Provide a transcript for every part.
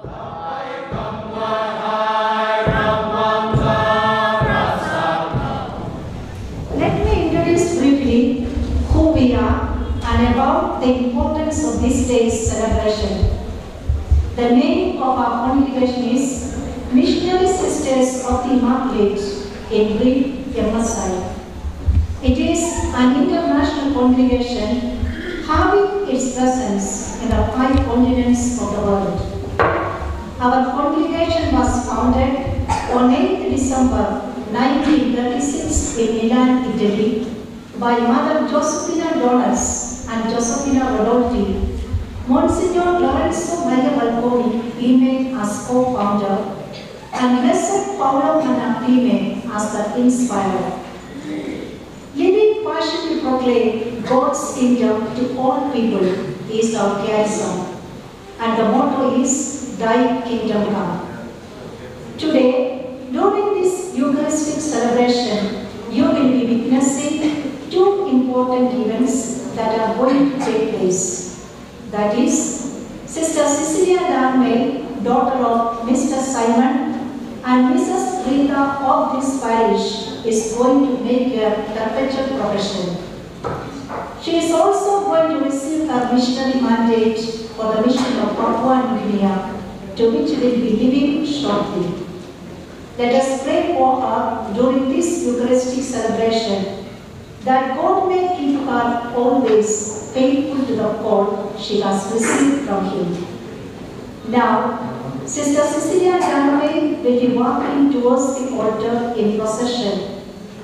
Let me introduce briefly who we are and about the importance of this day's celebration. The name of our congregation is Missionary Sisters of the Immaculate in brief MSI. It is an international congregation having its presence in the five continents of the world. Our congregation was founded on 8th December 1936 in Milan, Italy by Mother Josephina Donas and Josephina Rodolfi. Monsignor Lorenzo Maria Balconi remained as co-founder and Blessed Paolo Manna PIME as the inspirer. Living passion to proclaim God's kingdom to all people is our charism, and the motto is Thy kingdom come. Today, during this Eucharistic celebration, you will be witnessing two important events that are going to take place. That is, Sister Cecilia Dangmei, daughter of Mr. Simon, and Mrs. Rita of this parish is going to make her perpetual profession. She is also going to receive her missionary mandate for the mission of Papua New Guinea, to which we will be leaving shortly. Let us pray for her during this Eucharistic celebration, that God may keep her always faithful to the call she has received from Him. Now, Sister Cecilia Dangmei will be walking towards the altar in procession,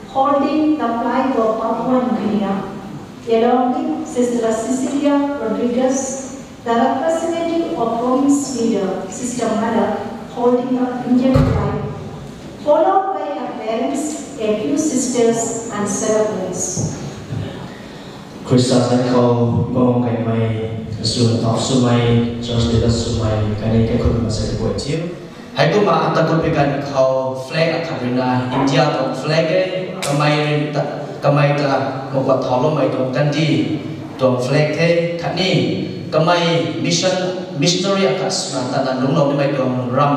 holding the flag of Papua New Guinea, along with Sister Cecilia Rodriguez, the representative performing leader, Sister Mother, holding her injured wife, followed by her parents, a few sisters, and servants. Krista Sakau, Bong Kai Mai, Sun Tok Sumai, George Dita Sumai, Kani Kekut Masai Kuatiu. Hai tu ma anta tu pekan kau flag India flag eh kamai kamai ta mau buat flag eh kamai mission มิ missionary akas nan tan ลงล long long ni mai tong ram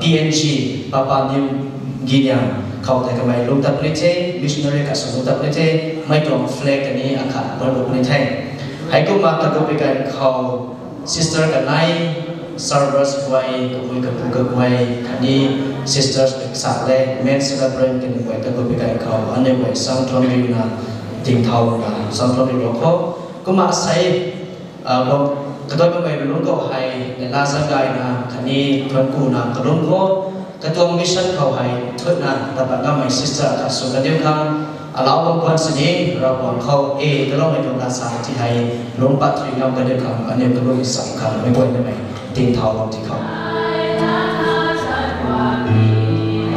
PNG Papua New Guinea เขาแต่ก็ไม่ลงตับเลเช่มิชชันนารีกาศสมุตับเลเช่ไม่ตรงเฟลกกันนี้อากาศบรรลุเลยเช่ให้กูมาตะกุบไปกันเขาซิสเตอร์กันไล่ซาร์เบอร์สไว้กับคุยกับผู้กับไว้คันนี้ซิสเตอร์เป็นสาวแรกแมนสกับเบรนกันไว้ตะกุบไปกันเขาอันนี้ไว้สัมทรมิวนาติงเทานะซัมทรมิวนาเขาก็มาใช้เอ่อ กระตุ้นไปเป็นลุงก็ให้ในลาสังกายนะคันนี้ทวนกูนะกระตุ้นก็กระตุ้นมิชชั่นเขาให้ทุกนะแต่แบบนั้นไม่ sister กับสุกันเดียวกัน allow บางคนสินี้เราบอกเขาเอก็ต้องไปทำงานสาที่ให้ลงปัดถึงเอากันเดียวกันอันนี้ก็รู้สำคัญไม่ควรได้ไหมติงเท่าที่เขา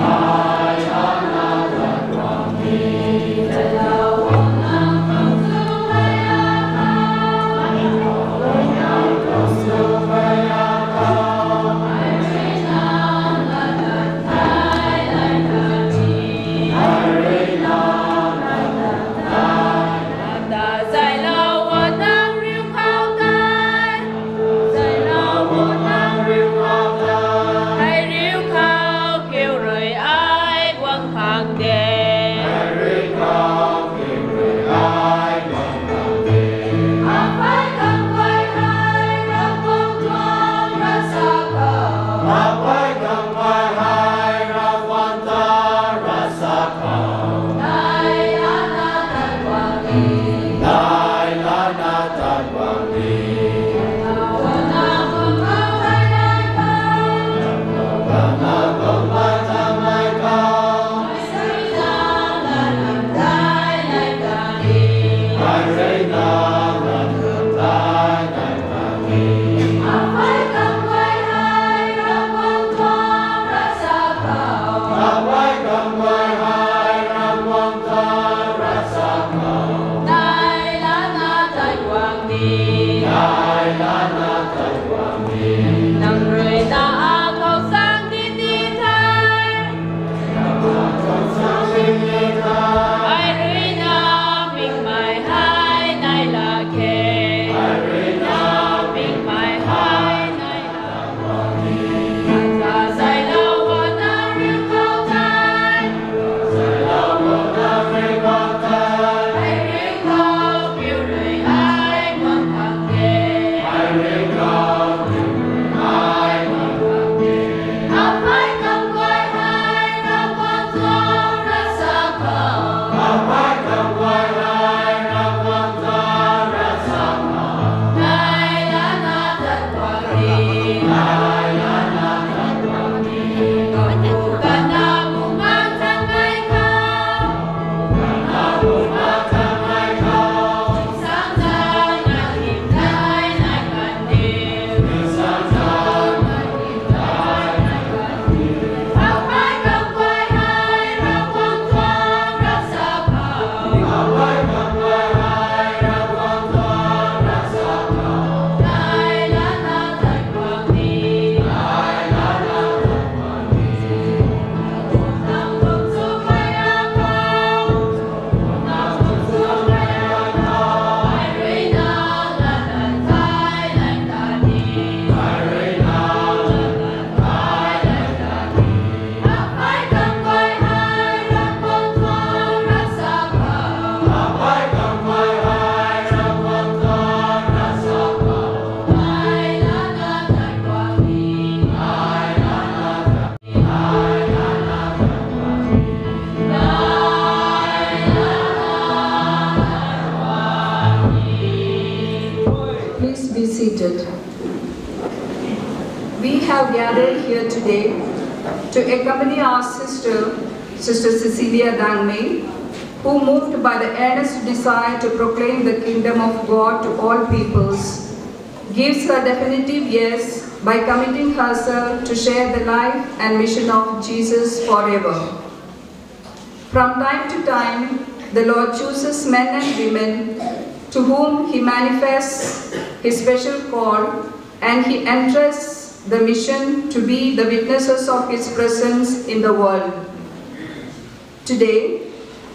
Dạy by the earnest desire to proclaim the kingdom of God to all peoples, gives her definitive yes by committing herself to share the life and mission of Jesus forever. From time to time, the Lord chooses men and women to whom He manifests His special call and He entrusts the mission to be the witnesses of His presence in the world. Today,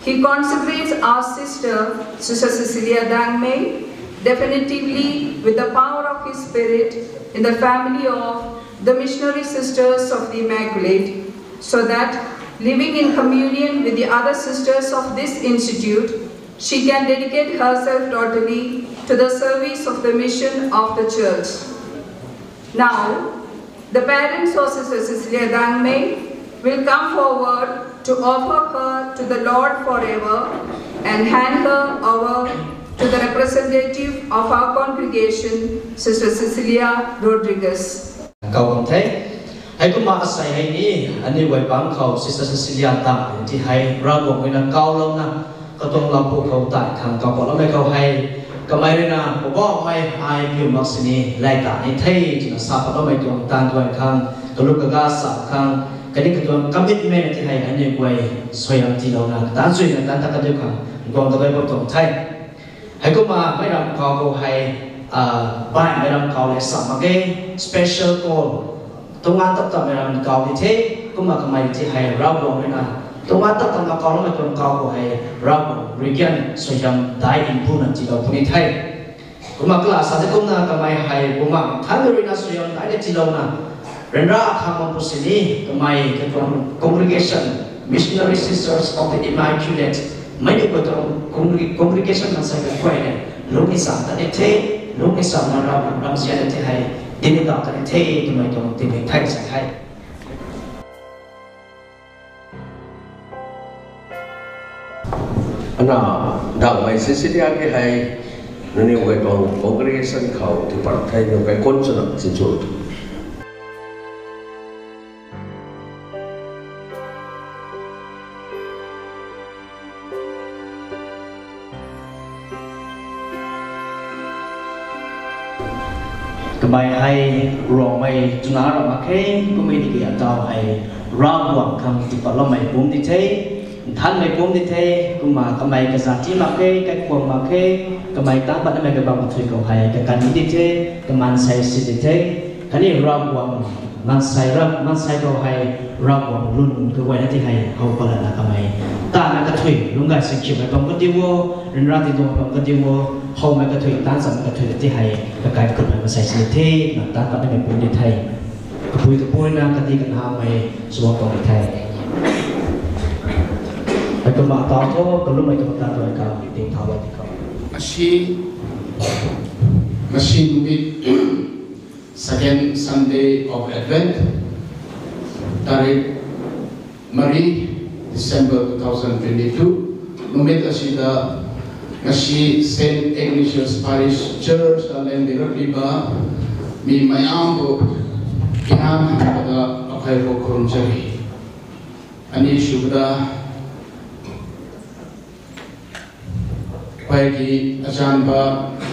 He consecrates our sister, Sister Cecilia Dangmei, definitively with the power of His Spirit in the family of the Missionary Sisters of the Immaculate, so that living in communion with the other sisters of this institute, she can dedicate herself totally to the service of the mission of the church. Now, the parents of Sister Cecilia Dangmei will come forward to offer her to the Lord forever and hand her over to the representative of our congregation, Sister Cecilia Rodriguez. Cầu thế, hãy cũng mà sai hay ní, anh đi về bán cầu Sister Cecilia tạm thì hay ra một người là cao lắm nè, có tông làm phụ cầu tại thằng cầu bỏ lắm mấy cầu hay. ก็ไม่ได้นะผมว่าไม่ไอพิวมักสินีไล่ตาในเทจินะสาปก็ไม่ตรงตามด้วยครั้งตัวลูกก็สามครั้ง kadi ka tuan commitment ti hai ane kwai soyam ti lo na ta zui na ta ta ka de ka gom to kai bom to thai hai ko ma mai ram ko ko hai a ba mai ram ko le sa ma ge special call. To ma ta ta mai ram ko ni the ko ma ka mai ti hai ra bo mai na to ma ta ta ma ko lo mai kon ko ko hai ra bo rigian soyam dai improvement ti lo puni thai ko ma kla sa te ko na ka mai hai bo ma than ri na soyam dai ti lo na Renda kamo po sini kemai ke congregation, missionary sisters of the Immaculate, mấy điều của trong congregation là sẽ được quay này, lúc cái sản ta để thế, lúc cái sản nó ra một năm sẽ để thế hay, đến cái đó ta để thế, thì mày chồng tìm hiểu thay sẽ hay. Anh nào đầu mày sẽ sẽ đi hay? Nên yêu cái con congregation khẩu thì bạn thay những cái quân cho nó xin chuột ไม่ให้รองไม่จุนารามาเคก็ไม่ได้เกี่ยวเจ้ให้เราหวังคำที่ปลอมไม่ปุ่มที่เทท่านไม่ปุ่มที่เทก็มาทำไมกษัตริย์ที่มาเคกันควงมาเคทำไมตั้งปัตตาไม่กับบางคที่เขาให้กับการนี้ที่เทกับมันใส่สิ่งที่เทท่านี้เราหวังมันใส่รับมันใส่เขาให้เราหวังรุ่นก็ไว้ที่ให้เขาปลอมละทำไมตาหน้กระถุยลุงกายสิ่งเขียวไปบางก็ดีวัวเรนราติโดวงบางก็ดีวัว vô hậu cái thủy tan sẵn cái thủy thì hay cái cái cực mày mà sai xí thế mà ta bắt mình bốn đi thế cái bùi cái bùi na cái gì cái nào mày xuống còn đi thế cái cái mà tao thô cái lúc mày cái mà tao rồi cái tiền thao vậy thì không. She, machine with second Sunday of Advent, tarik Mari, December 2022, numit asida ngashi St. Ignatius Parish Church da len diraliba mi mayam bo kinan pada akai bo kurumjari. Ani shubda ꯑꯩꯈꯣꯏꯒꯤ ꯑꯆꯥꯟꯕ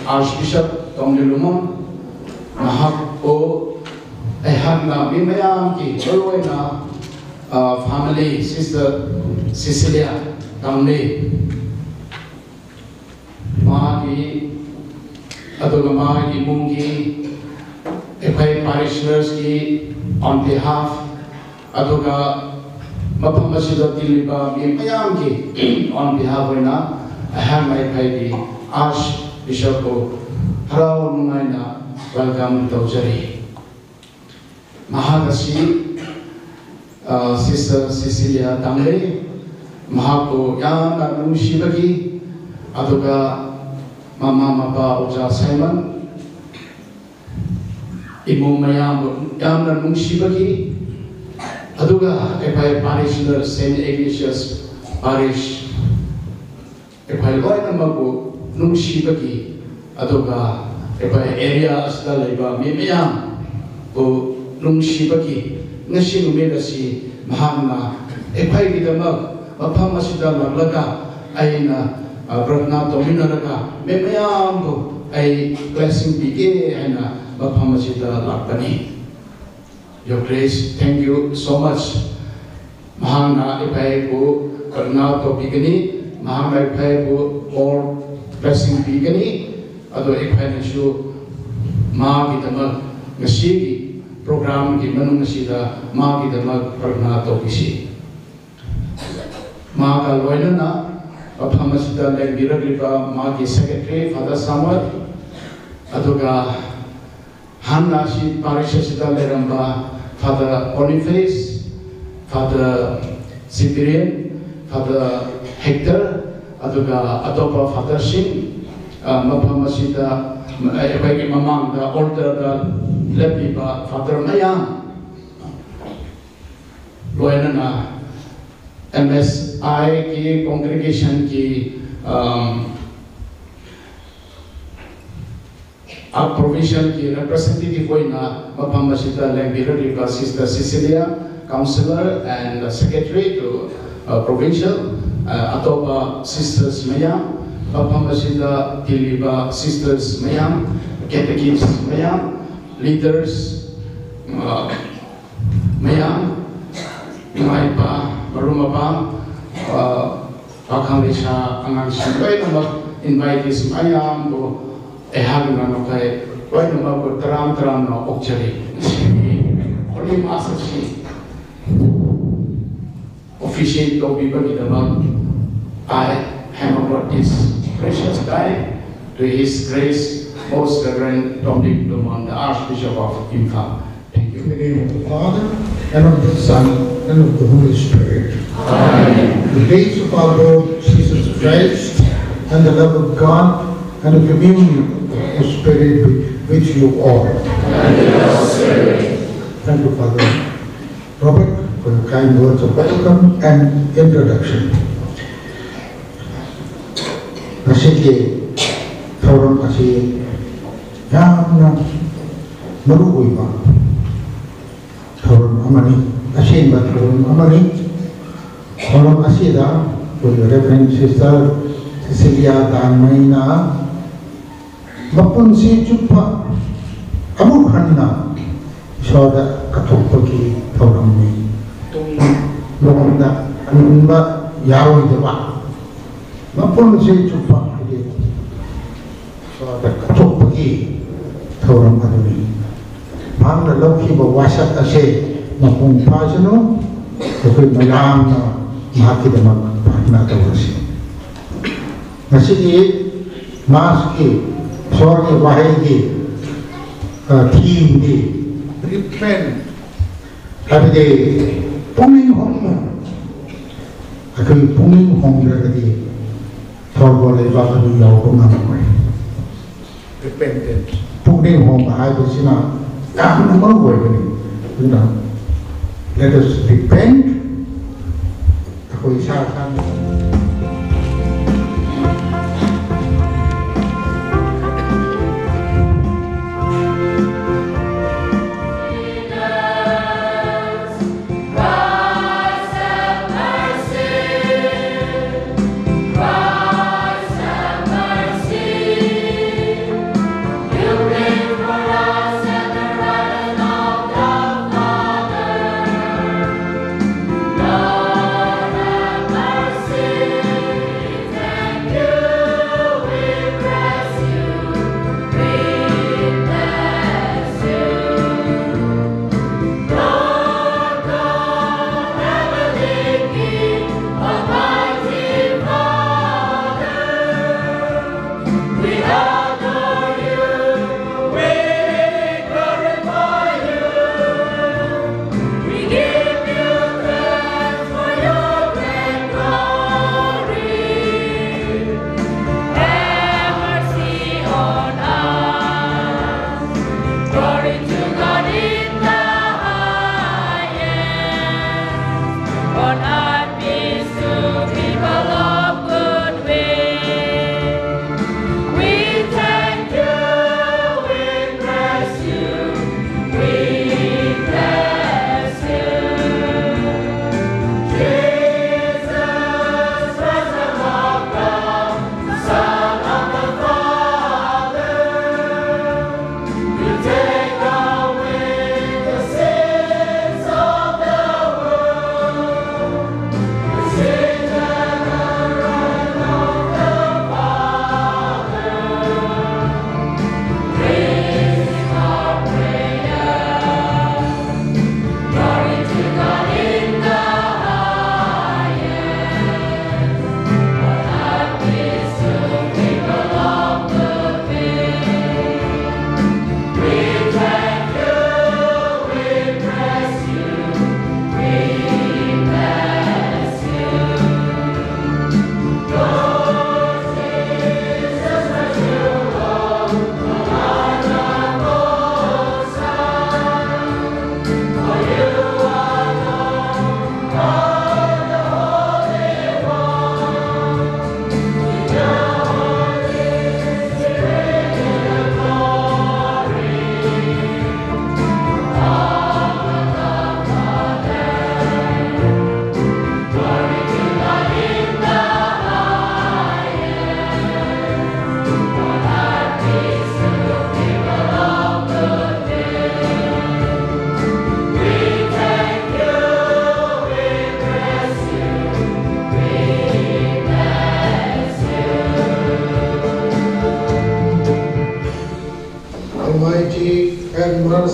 ꯑꯥꯔꯆꯕꯤꯁꯞ ꯇꯣꯡꯂꯤꯂꯨꯃꯝ ꯃꯍꯥꯛꯄꯨ ꯑꯩꯍꯥꯛꯅ ꯃꯤ ꯃꯌꯥꯝꯒꯤ ꯃꯔꯨꯑꯣꯏꯅ family sister ꯁꯤꯁꯤꯂꯤꯌꯥ ꯇꯝꯂꯤ ꯃꯥꯒꯤ ꯑꯗꯨꯒ ꯃꯥꯒꯤ ꯏꯃꯨꯡꯒꯤ ꯑꯩꯈꯣꯏ ꯄꯥꯔꯤꯁꯅꯔꯁꯀꯤ ꯑꯣꯟ ꯕꯤꯍꯥꯐ ꯑꯗꯨꯒ ꯃꯐꯝ ꯑꯁꯤꯗ ꯇꯤꯜꯂꯤꯕ ꯃꯤ ꯃꯌꯥꯝꯒꯤ ꯑꯣꯟ ꯕꯤꯍꯥꯐ ꯑꯣꯏꯅ ꯑꯩꯍꯥꯛꯅ ꯑꯩꯈꯣꯏꯒꯤ ꯑꯥꯔꯆ ꯕꯤꯁꯞꯄꯨ ꯍꯔꯥꯎ ꯅꯨꯡꯉꯥꯏꯅ ꯋꯦꯜꯀꯝ ꯇꯧꯖꯔꯤ ꯃꯍꯥꯛ ꯑꯁꯤ ꯁꯤꯁꯇꯔ ꯁꯤꯁꯤꯂꯤꯌꯥ ꯇꯥꯡꯂꯩ ꯃꯍꯥꯛꯄꯨ ꯌꯥꯝꯅ ꯅꯨꯡꯁꯤꯕꯒꯤ ꯑꯗꯨꯒ mama mapa oja Simon imu mayam yamna mungshibagi aduga epai parishner Saint Ignatius parish epai loy namagu nungshibagi aduga epai area asda leba me mayam ko nungshibagi ngasi numela si mahamna epai gidama mapam asida laglaga aina ꯄ꯭ꯔꯊꯅꯥ ꯇꯧꯃꯤꯟꯅꯔꯒ ꯃꯤ ꯃꯌꯥꯝꯕꯨ ꯑꯩ blessing ꯄꯤꯒꯦ ꯍꯥꯏꯅ ꯃꯐꯝ ꯑꯁꯤꯗ ꯂꯥꯛꯄꯅꯤ Your Grace, thank you so much. Mahana Ipaibu Karna to Bigani, Mahana Ipaibu more blessing Bigani, Ado Ipainashu Ma Gidama Ngasigi program ki manung nasida Ma Gidama Karna to Bisi. Ma ka loina na Mafam asida legbiragliba Ma gi secretary Father Samad Aduga Hanna si parisha sida leramba Father Boniface, Father Cyprian, Father Hector, aduga atopa Father Singh, mafam asida ꯑꯩꯈꯣꯏꯒꯤ ꯃꯃꯥꯡꯗ ꯑꯣꯔꯗꯔꯗ ꯂꯦꯞꯄꯤꯕ father ꯃꯌꯥꯝ ꯂꯣꯏꯅꯅ M S ꯑꯥꯏꯒꯤ ꯀꯣꯡꯒ꯭ꯔꯦꯒꯦꯁꯟꯒꯤ a provincial ki representative oina mafam asida lengbirariba sister Cecilia counselor and secretary to uh, provincial uh, atoba sisters mayam mafam asida tiliba sisters mayam catechists mayam leaders uh, mayam maipa barumaba uh, pakhang lesa angang singkai namak invitees mayam bo ehagna no kai koi no ma ko tram tram no okchari. Holy mass si officiate to be bagi dama I hand over this precious time to His Grace Most Reverend Dominic Lumon, the Archbishop of Imphal. Thank you. In the name of the Father, and of the Son, and of the Holy Spirit. Amen. The grace of our Lord Jesus Christ, and the love of God, and the communion of the Spirit be with you all. Thank you, Father Robert, for your kind words of welcome and introduction. 결혼 어머니 아시인과 결혼 어머니? 결혼 아시다. 그 우리의 프랜시스 세실리아 단마이나 먹분시 주파 아무 칸나 셔다 카톡토기 더럽니. 녹음다 안마 야오이드바 먹분시 주파 하게 셔다 카톡토기 더럽니. Bang na Loki ba wasat na siya mapung pajano ako'y malam na makidamag pahinatawa siya. Nasigi maski sorgi wahay gi team gi repent abide punging hong ako'y punging hong na kadi sorgo na iba kami yaw kong naman ko eh. Repentance. Punging hong mahay ko sinang Karma awakening. You know, let us repent.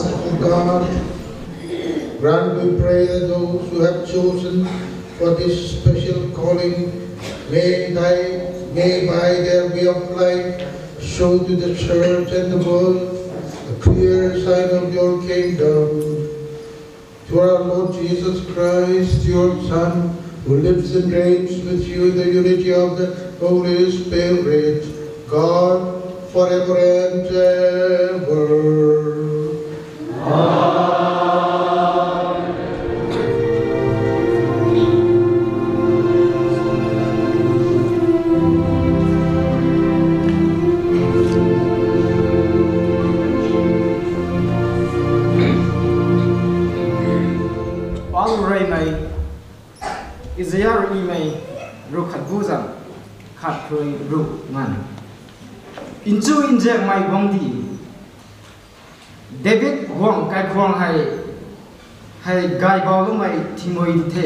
Of God. Grant, we pray, that those who have chosen for this special calling may, thy, may by their way of life show to the church and the world a clear sign of your kingdom. To our Lord Jesus Christ, your Son, who lives and reigns with you in the unity of the Holy Spirit, God, forever and ever. May ru khat bu zang khat khoi ru man in chu in je mai bong di David wong kai khong hai hai gai bao lo mai thimoi di the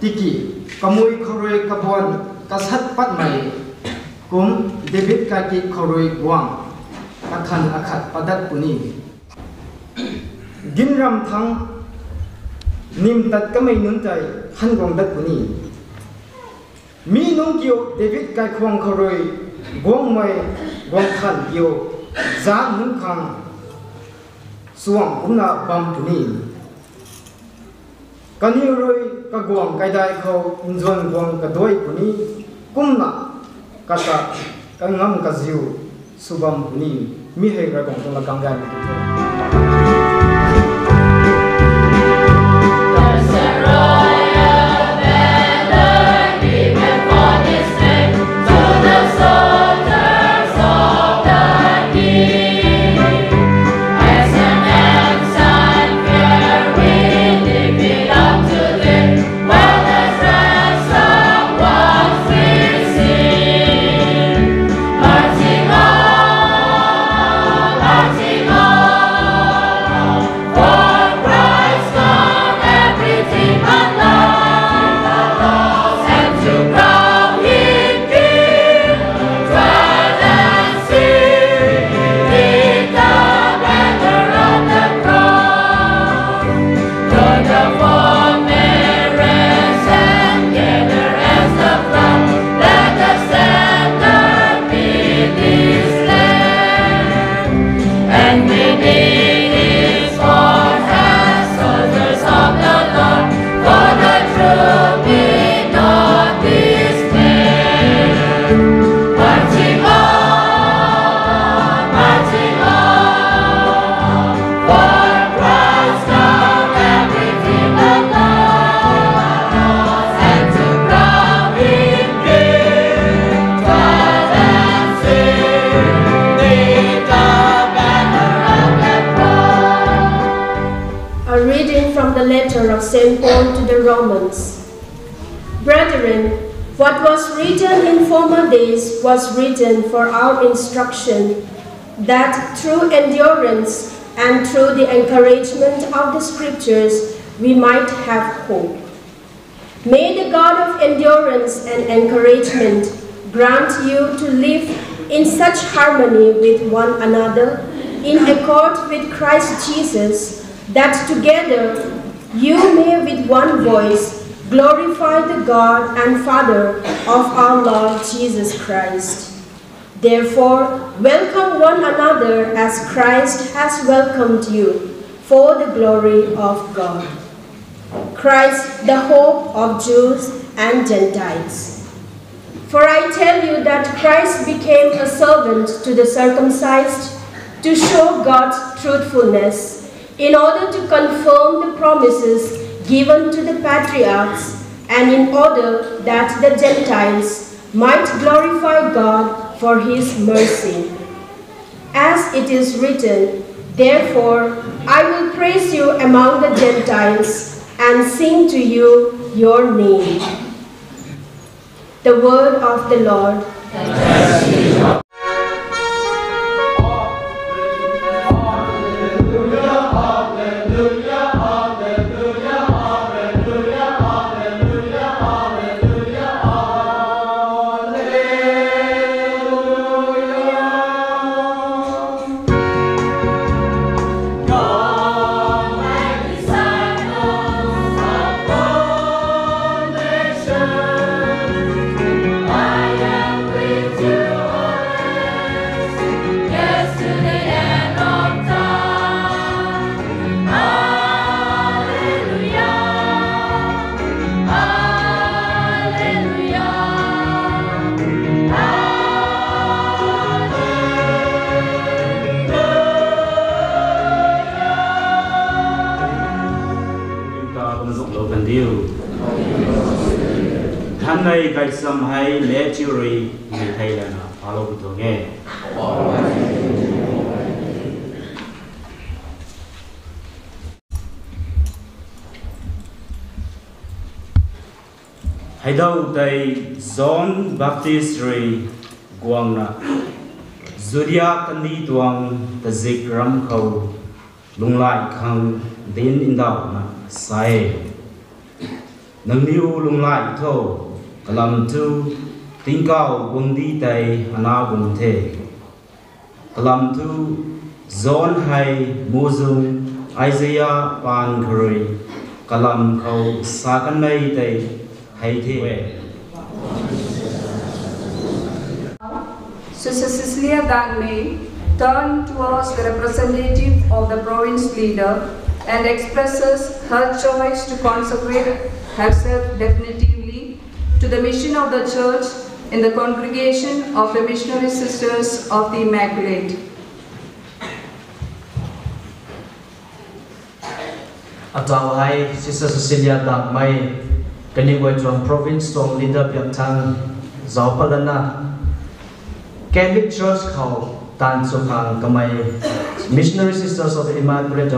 tiki kamui khoroi kabon kasat pat mai kum David ka ki khoroi wang kathan akhat padat puni gin ram thang nim tat ka mai nun tai han gong dat puni mi nong kyo david kai khwang khoroi gong mai gong khan yo za mun khang suang cũng là bam tu ni ka ni roi ka gong kai dai khâu, in zon gong ka doi pu ni cũng là ka ta ka ngam ka jiu subam pu ni mi he ra gong tong la kang dai ni tu of to the Romans. Brethren, what was written in former days was written for our instruction, that through endurance and through the encouragement of the Scriptures we might have hope. May the God of endurance and encouragement grant you to live in such harmony with one another, in accord with Christ Jesus, that together you may with one voice glorify the God and Father of our Lord Jesus Christ. Therefore, welcome one another as Christ has welcomed you for the glory of God. Christ, the hope of Jews and Gentiles. For I tell you that Christ became a servant to the circumcised to show God's truthfulness, in order to confirm the promises given to the patriarchs, and in order that the Gentiles might glorify God for his mercy. As it is written, Therefore I will praise you among the Gentiles and sing to you your name. The word of the Lord. Hai dau dai John Baptist Ray guang na. Zodiac ni tuang ta zik ram khau lung lai khang din in dau na sai. Nang niu lung lai tho kalam tu ting kau bung di tai ana bung the kalam tu zon hai muzung Isaiah pan khari kalam khau sa kan nei tai hai the Sister Cecilia Dangmei turned towards the representative of the province leader and expresses her choice to consecrate herself definitively to the mission of the church in the congregation of the missionary sisters of the Immaculate. Hai Sister Cecilia Dak Mai Kani Wai Chuang Province Tong Leader Piang Thang Zau Palana Catholic Church Khao Tan Su Khang Kamai Missionary Sisters of the Immaculate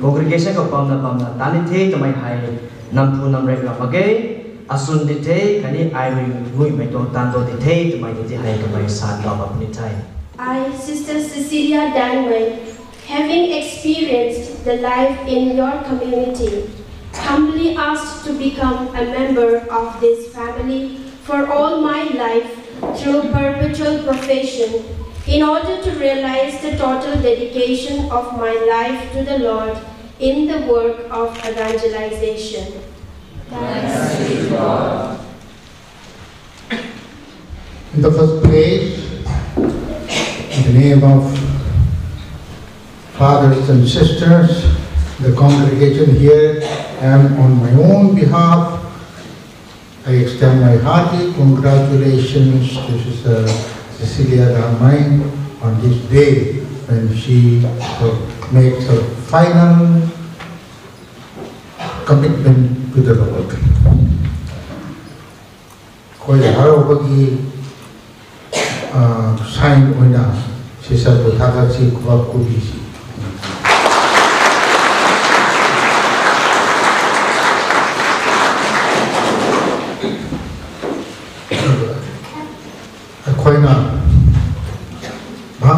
Congregation Ka Pamna Pamna Tani The Kamai Hai Nam Phu Nam Rek Ramage Asun Di The Kani Ai Ngui Mai Tong Tan Do Di The Kamai Di Hai Kamai Sat Ka Pap Ni Thai I, Sister Cecilia Dangmei, having experienced the life in your community, humbly asked to become a member of this family for all my life through perpetual profession in order to realize the total dedication of my life to the Lord in the work of evangelization. Thanks be to God. In the first place, in the name of fathers and sisters, the congregation here, and on my own behalf, I extend my hearty congratulations to Sister uh, Cecilia Dangmei on this day when she uh, makes her final commitment to the Lord. Khoi harau uh, sign oina sisa butaka si kuwa kubisi.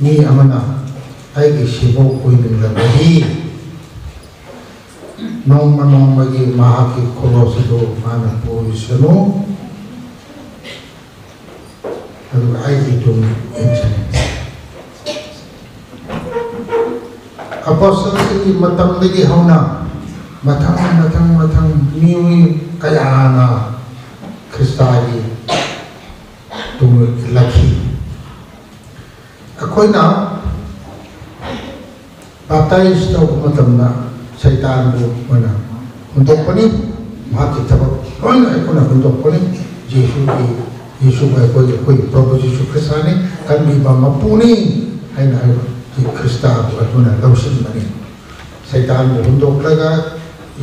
ꯃꯤ ꯑꯃꯅ ꯑꯩꯒꯤ ꯁꯤꯕꯣꯛ ꯑꯣꯏꯅꯤꯡꯂꯕꯗꯤ नौम नौम की माँ की खोलों से दो माना पूरी सुनो और आई की तुम अपोसल की मतम लगी होना मतम मतम मतम न्यू कयाना खिस्तागी तुम लखी ꯑꯩꯈꯣꯏꯅ ꯕꯥꯞꯇꯥꯏꯁ ꯇꯧꯕ ꯃꯇꯝꯗ ꯁꯩꯇꯥꯟꯕꯨ ꯃꯣꯏꯅ ꯍꯨꯟꯗꯣꯛꯄꯅꯤ ꯃꯍꯥꯛꯀꯤ ꯊꯕꯛ ꯂꯣꯏꯅ ꯑꯩꯈꯣꯏꯅ ꯍꯨꯟꯗꯣꯛꯄꯅꯤ ꯖꯦꯁꯨꯒꯤ ꯌꯦꯁꯨ ꯑꯩꯈꯣꯏ ꯑꯩꯈꯣꯏꯒꯤ ꯄ꯭ꯔꯚꯨ ꯖꯦꯁꯨ ꯈ꯭ꯔꯤꯁꯇꯥꯅꯤ ꯀꯟꯕꯤꯕ ꯃꯄꯨꯅꯤ ꯍꯥꯏꯅ ꯍꯥꯏꯕ ꯈ꯭ꯔꯤꯁꯇꯥꯕꯨ ꯑꯩꯈꯣꯏꯅ ꯂꯧꯁꯤꯟꯕꯅꯤ ꯁꯩꯇꯥꯟꯕꯨ ꯍꯨꯟꯗꯣꯛꯂꯒ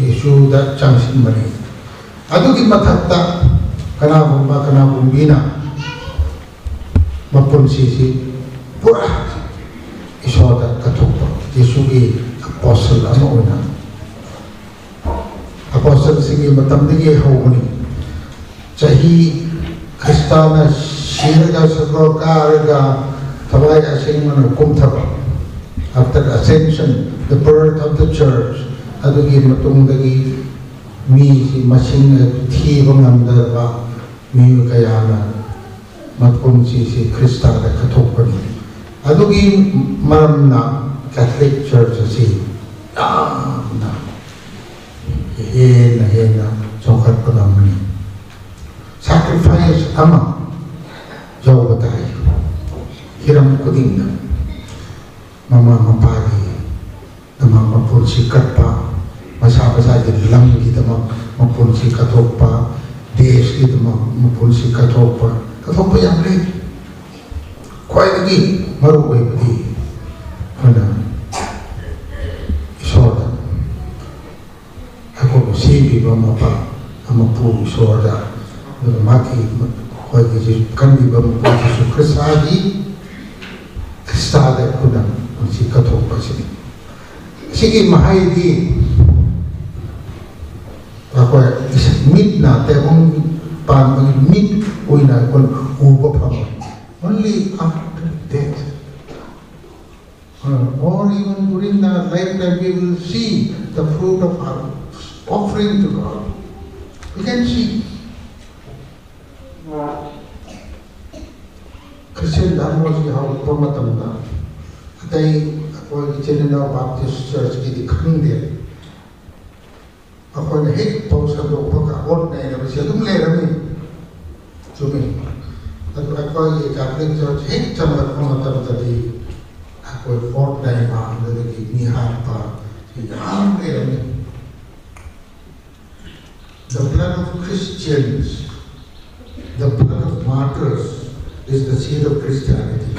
ꯌꯦꯁꯨꯗ ꯆꯪꯁꯤꯟꯕꯅꯤ ꯑꯗꯨꯒꯤ ꯃꯊꯛꯇ ꯀꯅꯥꯒꯨꯝꯕ ꯀꯅꯥꯒꯨꯝꯕꯤꯅ ꯃꯄꯨꯟꯁꯤꯁꯤ pura. Isoda katukpa Yesugi apostle ama una apostle sigi matamdigi hawuni chahi kristana shiraga sakro karaga tabay asing mana kumthaba after ascension the birth of the church adugi matungdagi mi si masing thiba ngamdarba mi kayana matpung si kristana katukpani ꯑꯗꯨꯒꯤ ꯃꯔꯝꯅ Catholic ꯆꯔꯆ ꯑꯁꯤ ꯌꯥꯝꯅ ꯍꯦꯟꯅ ꯍꯦꯟꯅ ꯆꯥꯎꯈꯠ ꯆꯥꯎꯈꯠꯄ sacrifice ama yawba tayo hiram kuding na mama mapagi nama mapursi katpa masapa saja lam kita ma mapursi katokpa des kita Quiet lagi Baru boleh pergi Mana? Isyarat Aku bersih Ibu Mapa Nama pun Isyarat Dan mati Kau ini Kan Ibu Mapa Isu Kesadi Kesadi Aku nak Masih katuk Masih Sige mahay di Aku Isa Mit na lah, Tengok Pan Mit Uy na Kau Uba Pamat only after death. Uh, or even during the lifetime we will see the fruit of our offering to God. We can see. Christian Dharmos have Pamatamna. They are Children of Baptist Church in the Khandel. Upon the head, Pausando Poka, what name is of Lerami to me. रहे चुमे तब अकोई Catholic Church हेक चमक प्रमतम तभी अकोई fort नहीं मार ले की निहार पा यहाँ ले रहे The blood of Christians the blood of martyrs is the seed of Christianity.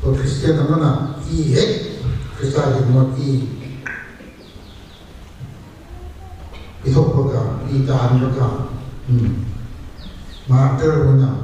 For Christian amana e ek Christianity not e ithokpaga e dahanpaga martyr huna shiva Christianity not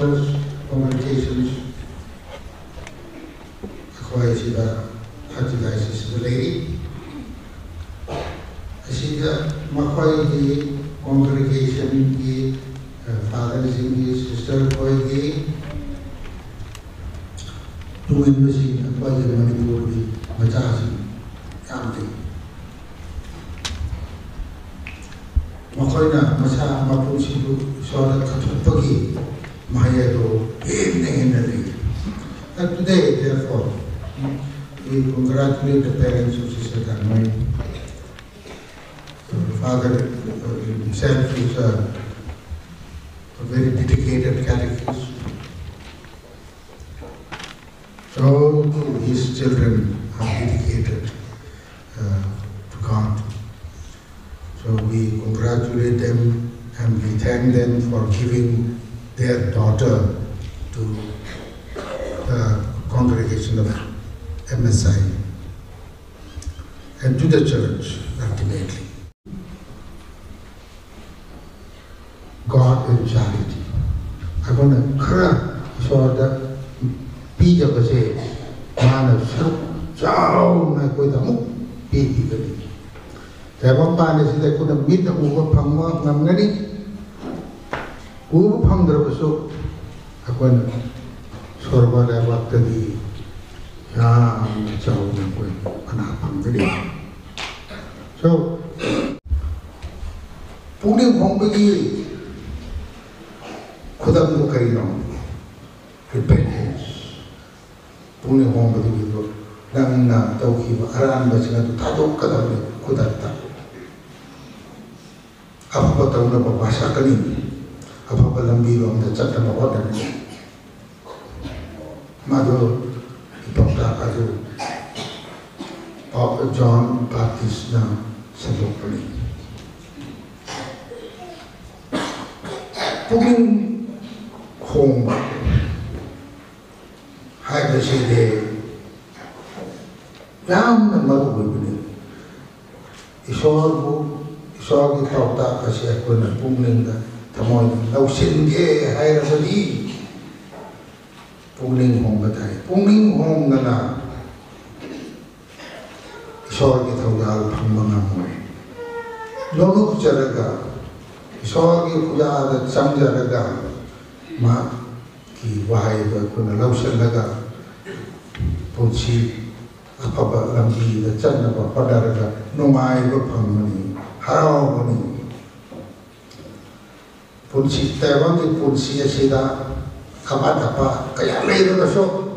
sisters Pune भोंबगी खुदम करीनो repentance Pune भोंबगी तो नंगना तौखी अरान बचना तो थादो कदम खुदत्ता अफब तौना भाषा कनी अफब sogi tauta kasi ako na pungling na tamoy lausin ge hay rasadi pungling hong batay pungling hong na na sogi tauta al pambanga moy logo kucharaga sogi kuya da samjaraga ma ki wahay ba kuna lausin laga punsi apa ba lambi da channa ba padarga numai ba pangmani araogoni, punsi taiwan di punsi asida kamat apa kaya lay na so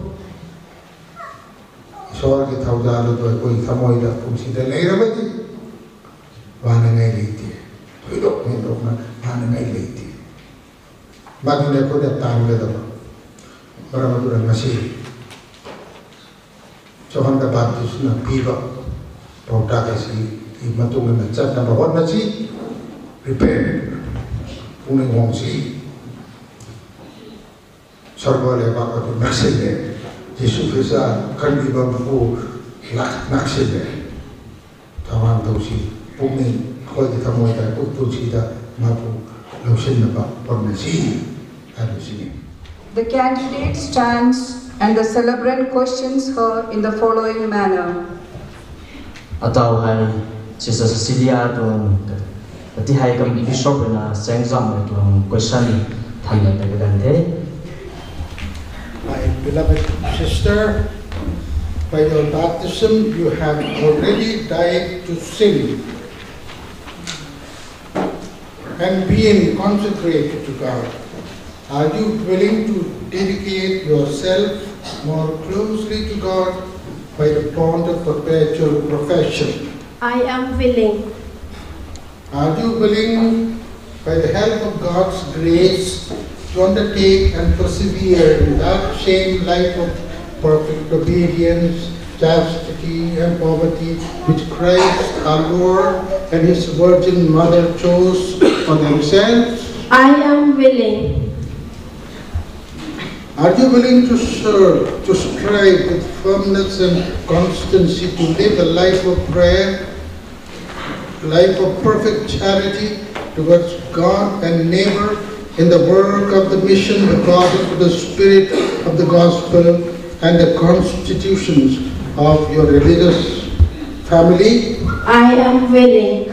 so ke thau da lo to koi kamoi da punsi da lay ra bati wana ngai lay ti to do ne do na wana ngai ma dura masi so han da chat number one tawang pumi di The candidate stands and the celebrant questions her in the following manner sisa Cecilia hai bishop na question My beloved sister, by your baptism you have already died to sin and being consecrated to God. Are you willing to dedicate yourself more closely to God by the bond of perpetual profession? I am willing. Are you willing, by the help of God's grace, to undertake and persevere in that same life of perfect obedience, chastity, and poverty which Christ our Lord and His Virgin Mother chose for themselves? I am willing. Are you willing to serve, to strive with firmness and constancy to live a life of prayer, life of perfect charity towards God and neighbor in the work of the mission according to the spirit of the gospel and the constitutions of your religious family? I am willing.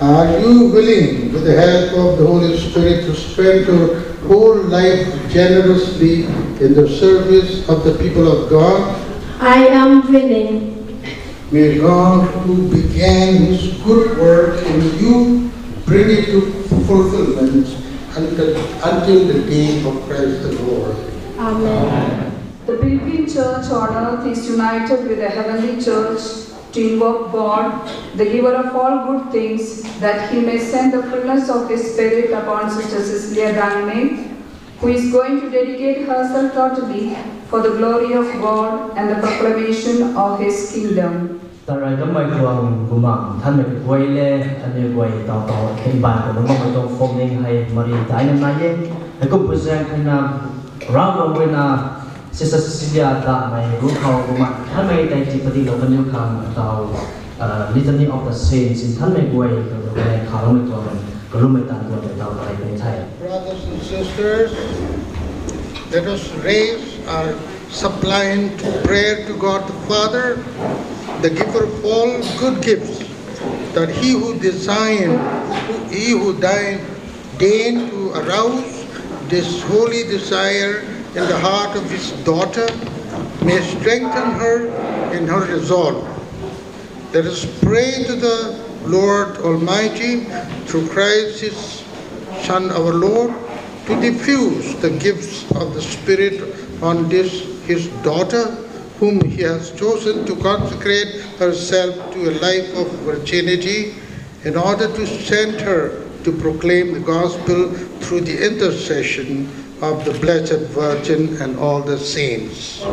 Are you willing, with the help of the Holy Spirit, to spend your whole life generously in the service of the people of God? I am willing. May God, who began His good work in you, bring it to fulfillment until, until the day of Christ the Lord. Amen. The Pilgrim Church on earth is united with the heavenly church to invoke God, the giver of all good things, that He may send the fullness of His Spirit upon Sister Cecilia Dangmei, who is going to dedicate herself totally for the glory of God and the proclamation of His kingdom. tarai kam mai tuang gumang than me goi le an me goi tao tao khen ba ko ma ma tong phong ning hai mari dai na na ye hai ko present khai na ra ma we na sisa Cecilia da mai ru khao gumang than mai dai ti pati lo kan yu khang tao litany of the saints. In than me goi ko ko ne khao me tuang ko lu me tan tuang tao tai pe thai Brothers and sisters, let us raise our suppliant prayer to God the Father, the giver of all good gifts, that he who designed, he who deigned to arouse this holy desire in the heart of his daughter, may strengthen her in her resolve. Let us pray to the Lord Almighty through Christ his Son our Lord to diffuse the gifts of the Spirit on this his daughter whom he has chosen to consecrate herself to a life of virginity in order to send her to proclaim the gospel through the intercession of the Blessed Virgin and all the saints.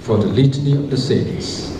For the litany of the saints.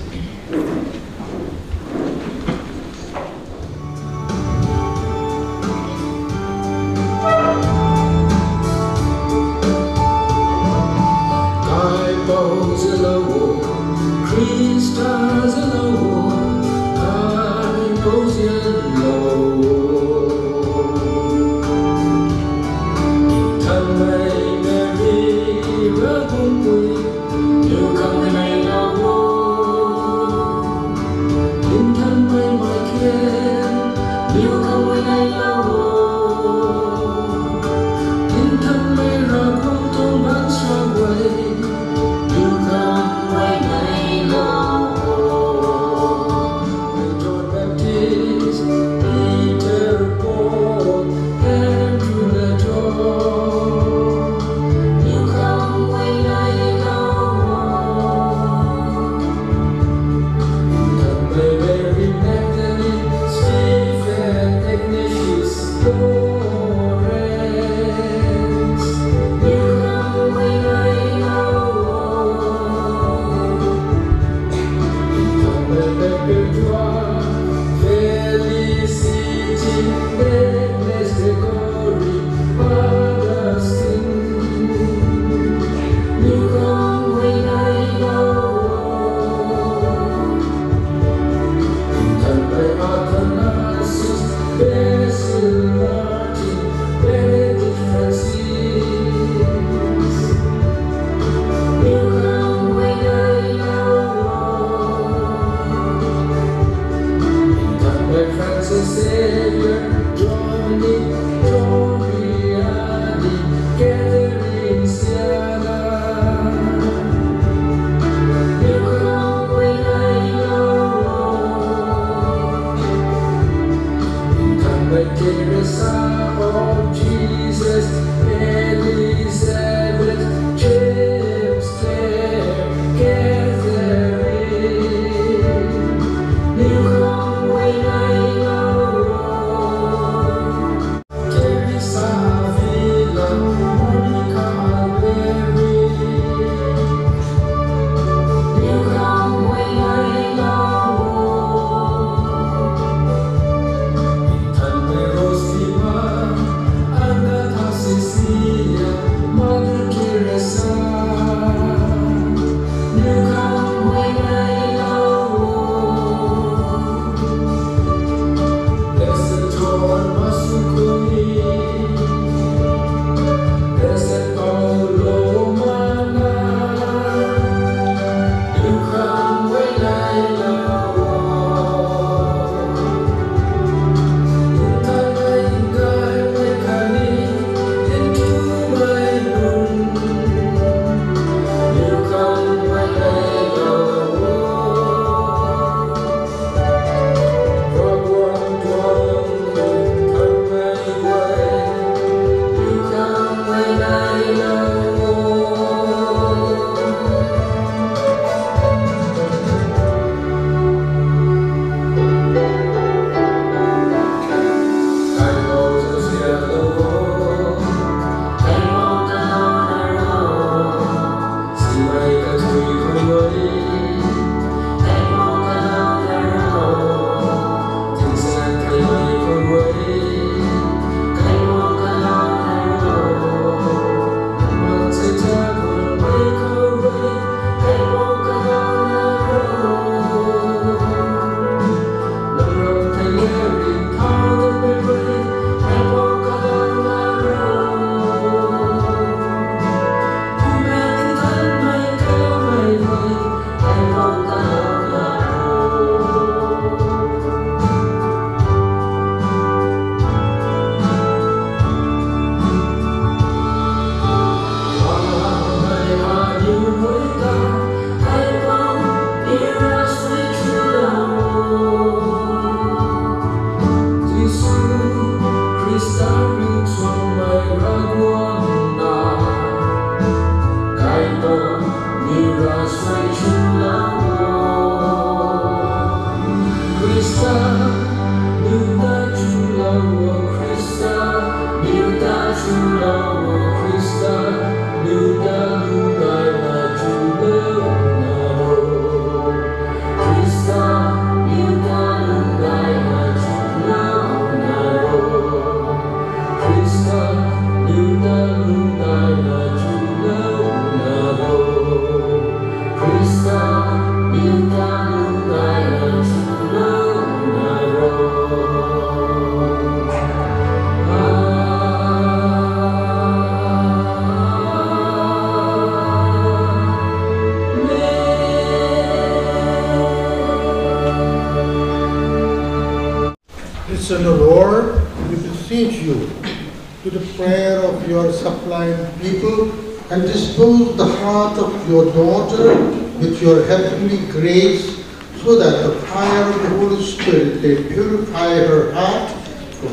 Her heart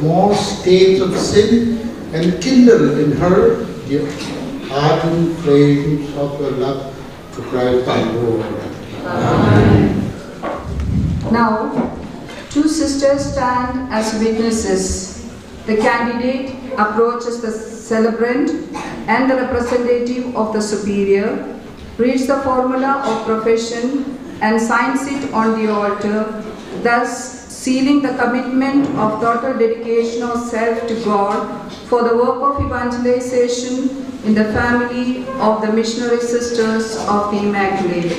all stains of sin and kindle in her the ardent flames of your love to Christ our Lord. Now, two sisters stand as witnesses. The candidate approaches the celebrant and the representative of the superior, reads the formula of profession and signs it on the altar, thus sealing the commitment of total dedication of self to God for the work of evangelization in the family of the missionary sisters of the Immaculate.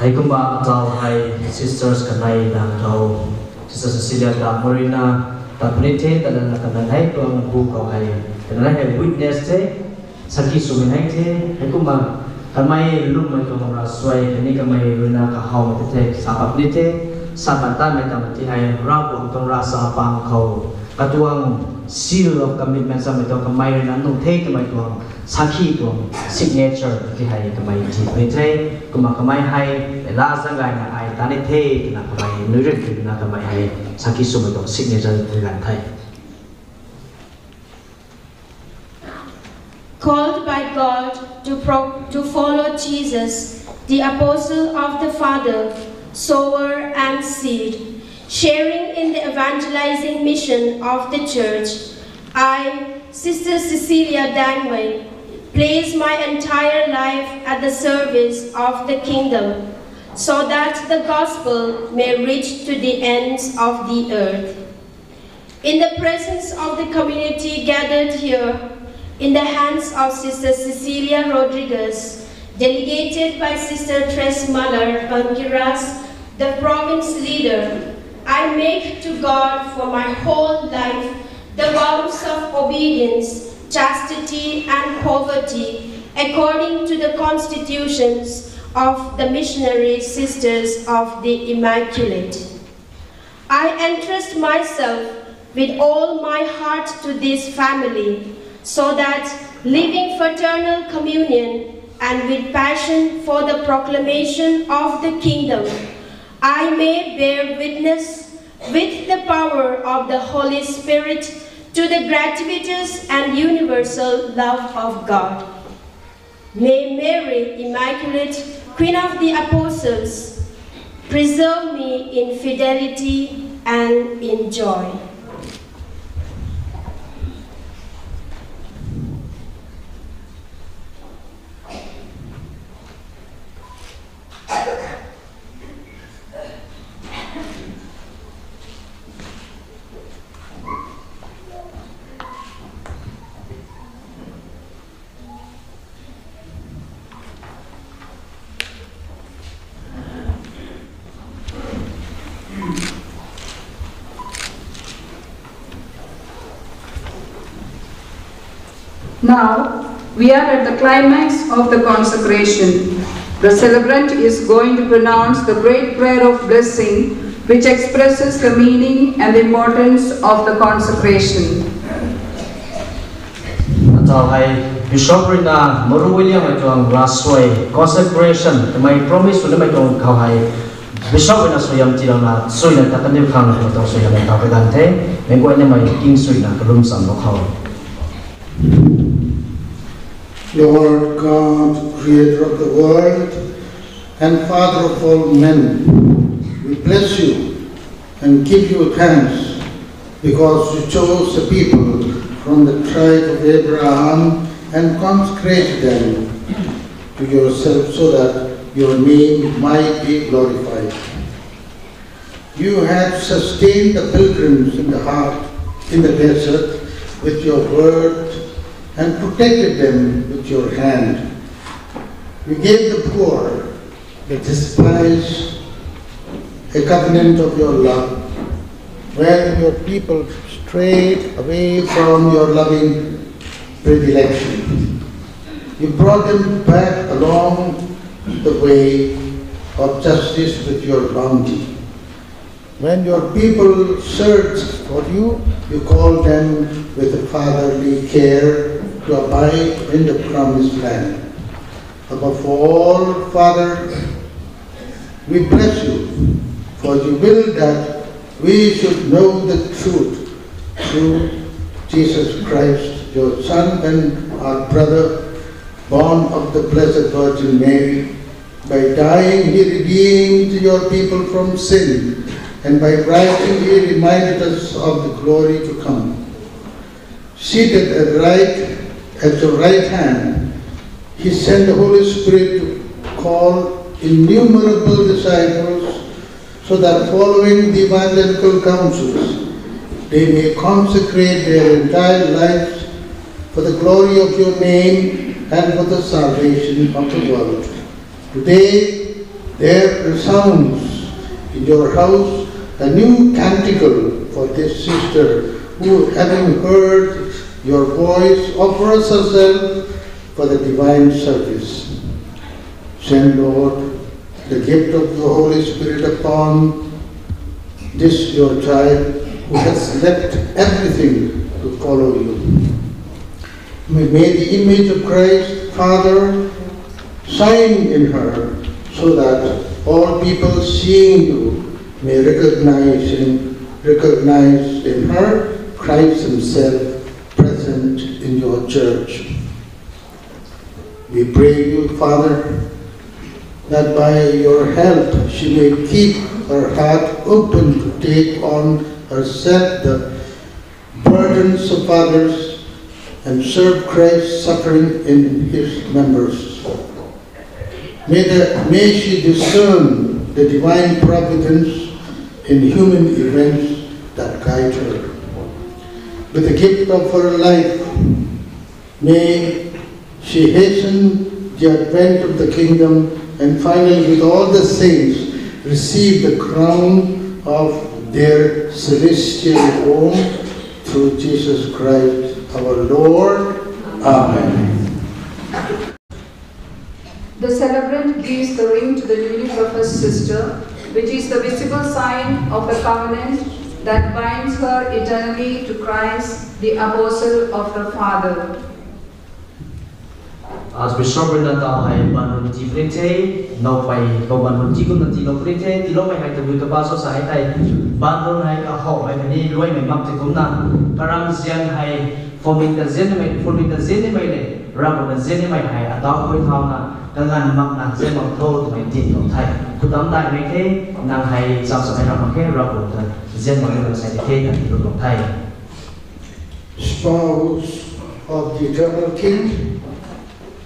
Hai kumba atau hai sisters kanai dan kau Sister Cecilia dan Marina tak penite tak dan akan hai tu ang bu kau hai dan hai witness te saki sumin hai te. Hai kumba kamai lum mai kau mara suai kini kamai runa ka hau te te sabat ni te sabat ta mai tam ti hai ra bu tong ra sa pang kau katuang seal of commitment sa mai to kamai runa nung te kamai tuang saki tuang signature ti hai kamai ji pe te kuma kamai hai la zangai na ai tani te na kamai nurin ki na kamai hai saki sumai to signature ti gan thai called by God to, pro- to follow Jesus, the apostle of the Father, sower and seed, sharing in the evangelizing mission of the church, I, Sister Cecilia Dangmei, place my entire life at the service of the kingdom, so that the gospel may reach to the ends of the earth. In the presence of the community gathered here, in the hands of Sister Cecilia Rodriguez, delegated by Sister Tres Muller Banquiras, the province leader, I make to God for my whole life the vows of obedience, chastity, and poverty, according to the constitutions of the missionary sisters of the Immaculate. I entrust myself with all my heart to this family, so that living fraternal communion and with passion for the proclamation of the kingdom, I may bear witness with the power of the Holy Spirit to the gratuitous and universal love of God. May Mary, Immaculate, Queen of the Apostles, preserve me in fidelity and in joy. Now, we are at the climax of the consecration. The celebrant is going to pronounce the great prayer of blessing, which expresses the meaning and the importance of the consecration. Bishop Rina Muru William ay tuang last way consecration may promise may tuang kau hai Bishop Rina suyam tilang na suy na takan dim khang na tuang suyam ay tau pedante Lord God, creator of the world and father of all men, we bless you and give you thanks because you chose a people from the tribe of Abraham and consecrated them to yourself so that your name might be glorified. You have sustained the pilgrims in the heart, in the desert, with your word and protected them with your hand. You gave the poor, the despised, a covenant of your love. When your people strayed away from your loving predilection, you brought them back along the way of justice with your bounty. When your people searched for you, you called them with a fatherly care to abide in the promised land. Above all, Father, we bless you, for you will that we should know the truth through Jesus Christ, your Son and our brother, born of the Blessed Virgin Mary. By dying, he redeemed your people from sin, and by rising, he reminded us of the glory to come. Seated at right at your right hand, he sent the Holy Spirit to call innumerable disciples so that following the evangelical counsels, they may consecrate their entire lives for the glory of your name and for the salvation of the world. Today, there resounds in your house a new canticle for this sister who, having heard your voice, offers herself for the divine service. Send, Lord, the gift of the Holy Spirit upon this your child who has left everything to follow you. May, the image of Christ, Father, shine in her so that all people seeing you may recognize in, recognize in her Christ himself your church. We pray you, Father, that by your help she may keep her heart open to take on herself the burdens of others and serve Christ suffering in his members. May, the, may she discern the divine providence in human events that guide her. With the gift of her life, may she hasten the advent of the kingdom and finally with all the saints receive the crown of their celestial home through Jesus Christ our Lord. Amen. The celebrant gives the ring to the newly professed sister, which is the visible sign of the covenant that binds her eternally to Christ, the apostle of the Father. As Bishop Rina tau hai banun ti printe no pai ko banun ti no hai hai hai hai mak na. Zian hai forming the zen forming the zen eh? ram the zen hai ata koi thau na. Ka mak na zen mak thai. Hai hai eh, the zen ka ti lo thai. Spouse of the eternal King,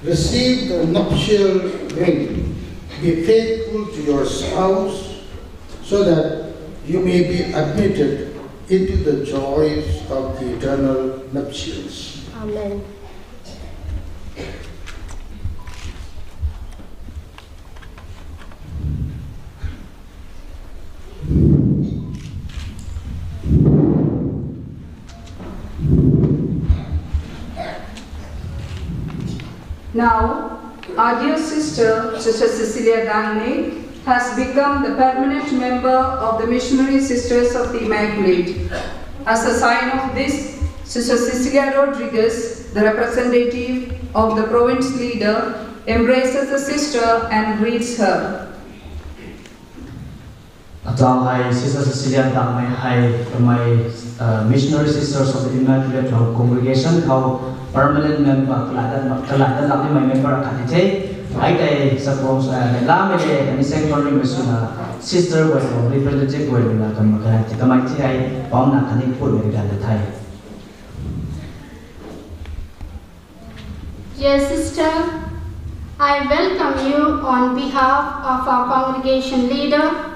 receive the nuptial ring. Be faithful to your spouse so that you may be admitted into the joys of the eternal nuptials. Amen. Now, our dear sister, Sister Cecilia Dangmei, has become the permanent member of the Missionary Sisters of the Immaculate. As a sign of this, Sister Cecilia Rodriguez, the representative of the province leader, embraces the sister and greets her. Atang hai Sister Cecilia Dang mai hai my uh, missionary sisters of the Immaculate Heart Congregation. Kau permanent member kelada kelada lagi my member akan ite ai kai suppose uh, la me le kani sanctuary mesuna sister wa representative wa na kam ka ti kamai ti ai pom na kani put me dan thai. Dear sister, I welcome you on behalf of our congregation leader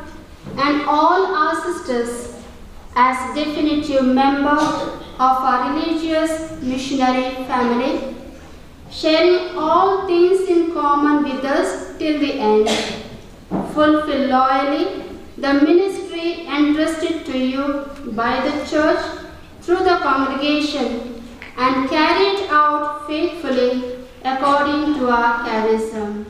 and all our sisters as definitive member of our religious missionary family, sharing all things in common with us till the end. Fulfill loyally the ministry entrusted to you by the church through the congregation and carry it out faithfully according to our charism.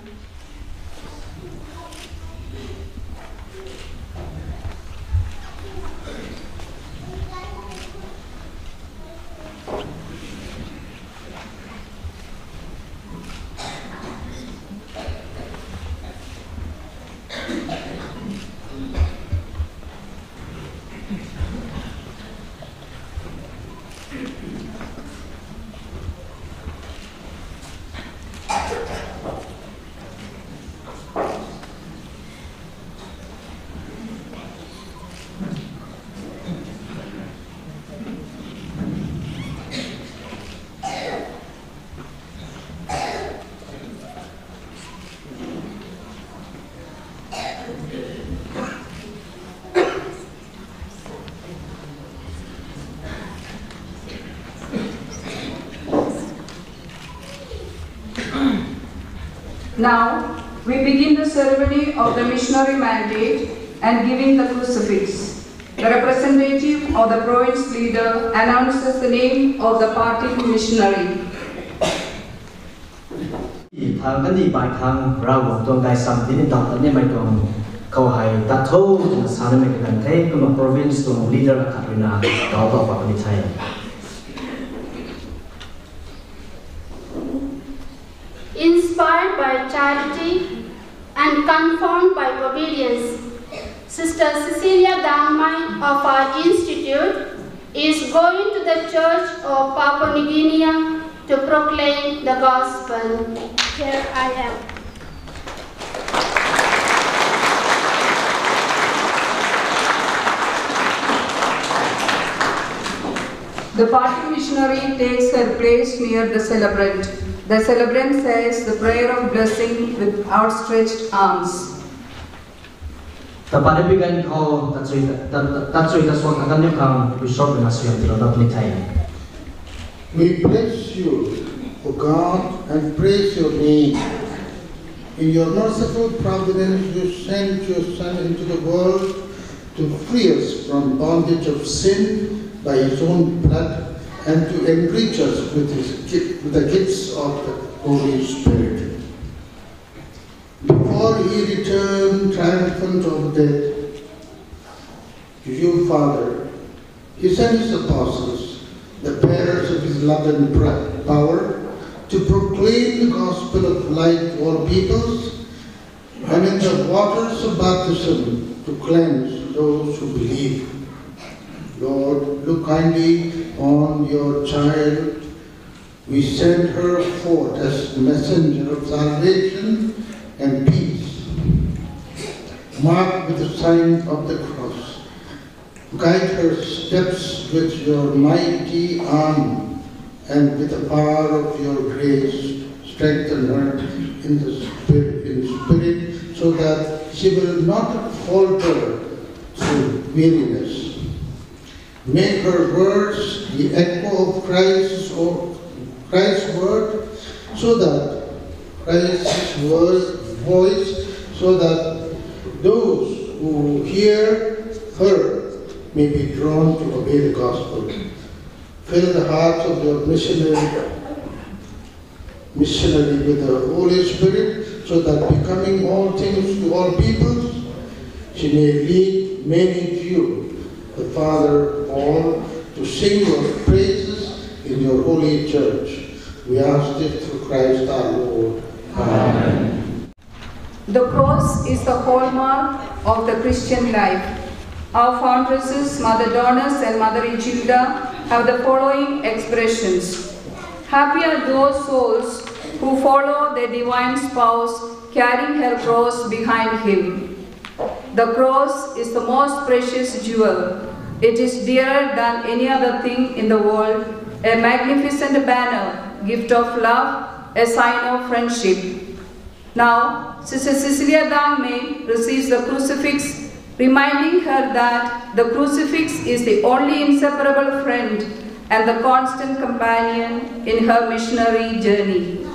Now, we begin the ceremony of the missionary mandate and giving the crucifix. The representative of the province leader announces the name of the party missionary. thang kan di bai thang rau wong tong dai sam tin dang tan ne mai kau hai ta tho na sa ne me kan thai kuma province tong leader ka rina ka to pa ni thai Inspired by and confirmed by obedience, Sister Cecilia Dangmei of our institute is going to the Church of Papua New Guinea to proclaim the gospel. Here I am. The party missionary takes her place near the celebrant. The celebrant says the prayer of blessing with outstretched arms. ta pa ne bi kan kau ta chui ta ta chui ta so kan ne kang bishop na siam ti lo ni thai We bless you, O God, and praise your name. In your merciful providence, you sent your Son into the world to free us from bondage of sin by his own blood and to enrich us with, his, with the gifts of the Holy Spirit. Before he returned triumphant over death, to you, Father, he sent his apostles, the bearers of his love and power, to proclaim the gospel of life to all peoples, and in the waters of baptism to cleanse those who believe. Lord, look kindly on your child. We send her forth as messenger of salvation and peace, marked with the sign of the cross. Guide her steps with your mighty arm and with the power of your grace. Strengthen her in the spirit, in spirit so that she will not falter through weariness. Make her words the echo of Christ's, or Christ's word so that Christ's word, voice so that those who hear her may be drawn to obey the gospel. Fill the hearts of your missionary missionary with the Holy Spirit, so that becoming all things to all peoples, she may lead many to you, the Father, all, to sing your praises in your holy church. We ask this through Christ our Lord. Amen. The cross is the hallmark of the Christian life. Our foundresses, Mother Dones and Mother Igilda, have the following expressions. Happy are those souls who follow their divine spouse carrying her cross behind him. The cross is the most precious jewel. It is dearer than any other thing in the world, a magnificent banner, gift of love, a sign of friendship. Now, Sister Cecilia Dangmei receives the crucifix, reminding her that the crucifix is the only inseparable friend and the constant companion in her missionary journey.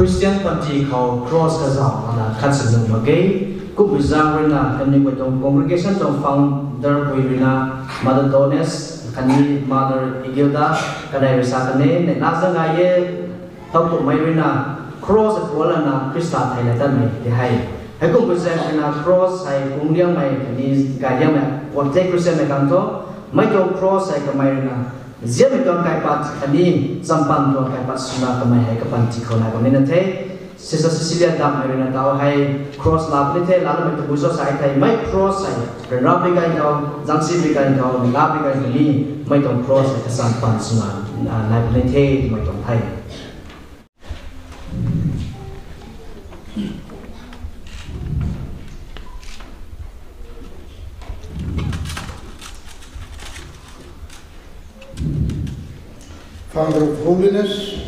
Christian party called Cross Kazam ana kansa nung magay ku bizang rina kani ko tong congregation tong founder ko rina Mother Dones kani Mother Igilda kanai risa kani ne nasa nga ye tong ko mai rina cross ko la na Krista thai la tan me di hai hai ku bizang rina cross hai kung liang mai kani ga liang mai what take Christian me kanto mai tong cross hai ka mai rina Zia mi tuan kai pat kani sampan tuan kai pat suna kamai hai kapan tikho na kami na the. Sisa Cecilia dam mai na tao hai cross la pli the la mai tu buzo sai thai mai cross sai ra bi kai kau jang si bi kai kau la bi kai ni mai tong cross ka sampan suna na pli the mai tong thai Father of holiness,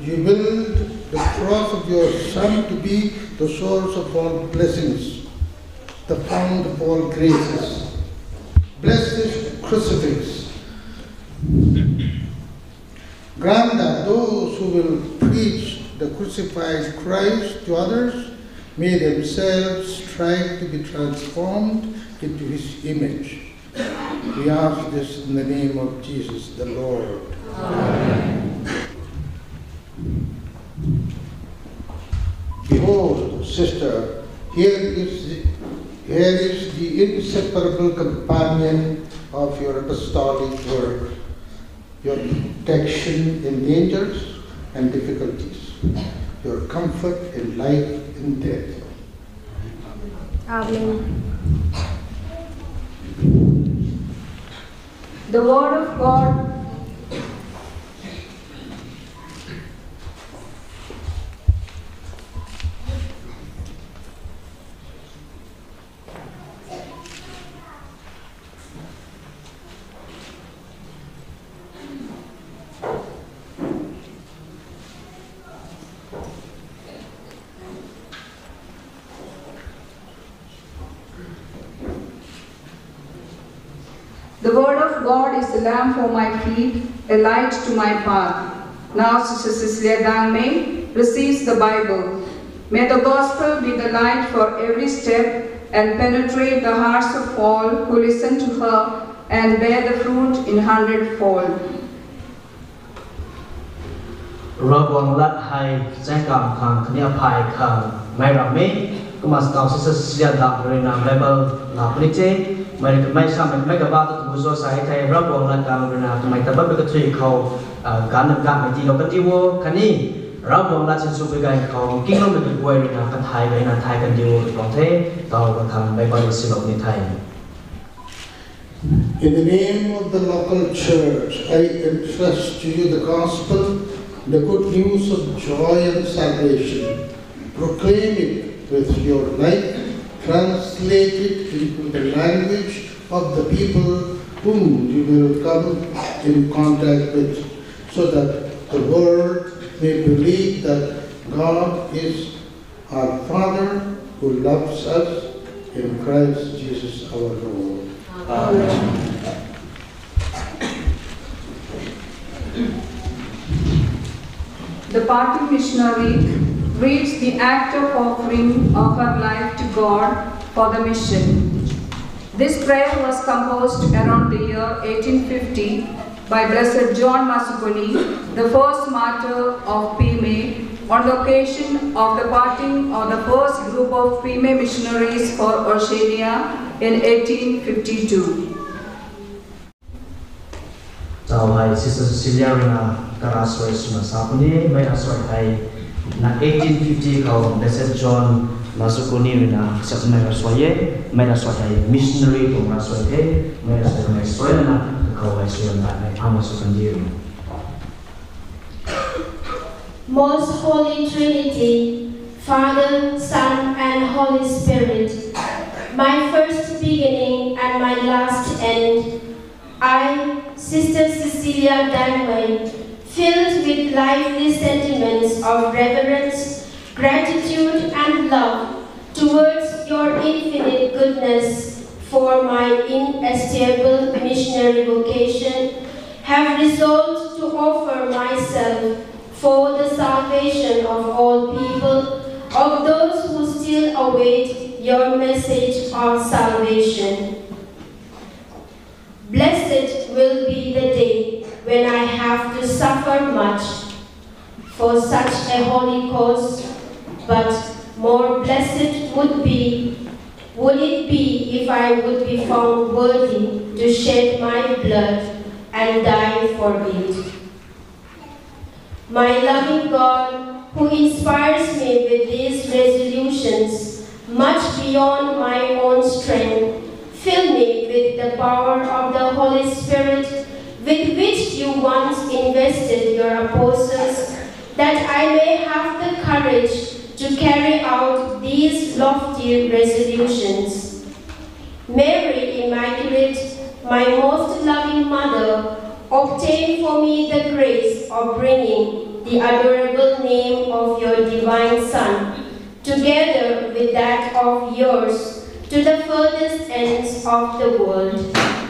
you willed the cross of your Son to be the source of all blessings, the fount of all graces. Bless this crucifix. Grant that those who will preach the crucified Christ to others may themselves strive to be transformed into his image. We ask this in the name of Jesus the Lord. Behold, sister, here is, the, here is the inseparable companion of your apostolic work, your protection in dangers and difficulties, your comfort in life and death. Amen. The Word of God The word of God is a lamp for my feet, a light to my path. Now Sister Cecilia Dangmei receives the Bible. May the gospel be the light for every step and penetrate the hearts of all who listen to her and bear the fruit in hundredfold. Rabang lat hai zai kam khang khnia phai khang mai rame kumas kau sisa sia da rena Bible la mai sam mai ka ba tu buzo sai thai rabang lat kam rena mai ta ba ka gan nam ti lo ka ti wo. Khani rabang lat sin su be gai khau king lo me ka goi rena ka thai gai na thai wo long the ka khang Bible si lo ni thai. In the name of the local church, I entrust to you the gospel, the good news of joy and salvation. Proclaim it with your life, translate it into the language of the people whom you will come in contact with, so that the world may believe that God is our Father who loves us in Christ Jesus our Lord. Amen. The party missionary reads the act of offering of her life to God for the mission. This prayer was composed around the year 1850 by Blessed John Mazzucconi, the first martyr of PIME, on the occasion of the parting of the first group of PIME missionaries for Oceania in 1852. Chào hai Sister Cecilia Rina Karaswai Sumasapuni, may hai na 1850 kau Blessed John Mazzucconi missionary na na. Most Holy Trinity, Father, Son, and Holy Spirit, my first beginning and my last end, I, Sister Cecilia Dangmei, filled with lively sentiments of reverence, gratitude, and love towards your infinite goodness for my inestimable missionary vocation, have resolved to offer myself for the salvation of all people, of those who still await your message of salvation. Blessed will be the day when I have to suffer much for such a holy cause, but more blessed would be would it be if I would be found worthy to shed my blood and die for it. My loving God, who inspires me with these resolutions, much beyond my own strength, fill me with the power of the Holy Spirit, with which you once invested your apostles, that I may have the courage to carry out these lofty resolutions. Mary Immaculate, my most loving mother, obtain for me the grace of bringing the adorable name of your divine Son, together with that of yours, to the furthest ends of the world.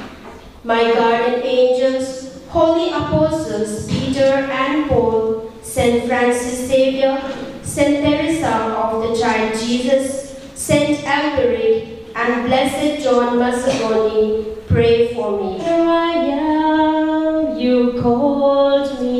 My guardian angels, holy apostles Peter and Paul, Saint Francis Xavier, Saint Teresa of the Child Jesus, Saint Alberic, and Blessed John Mazzucconi, pray for me. Here I am, you called me.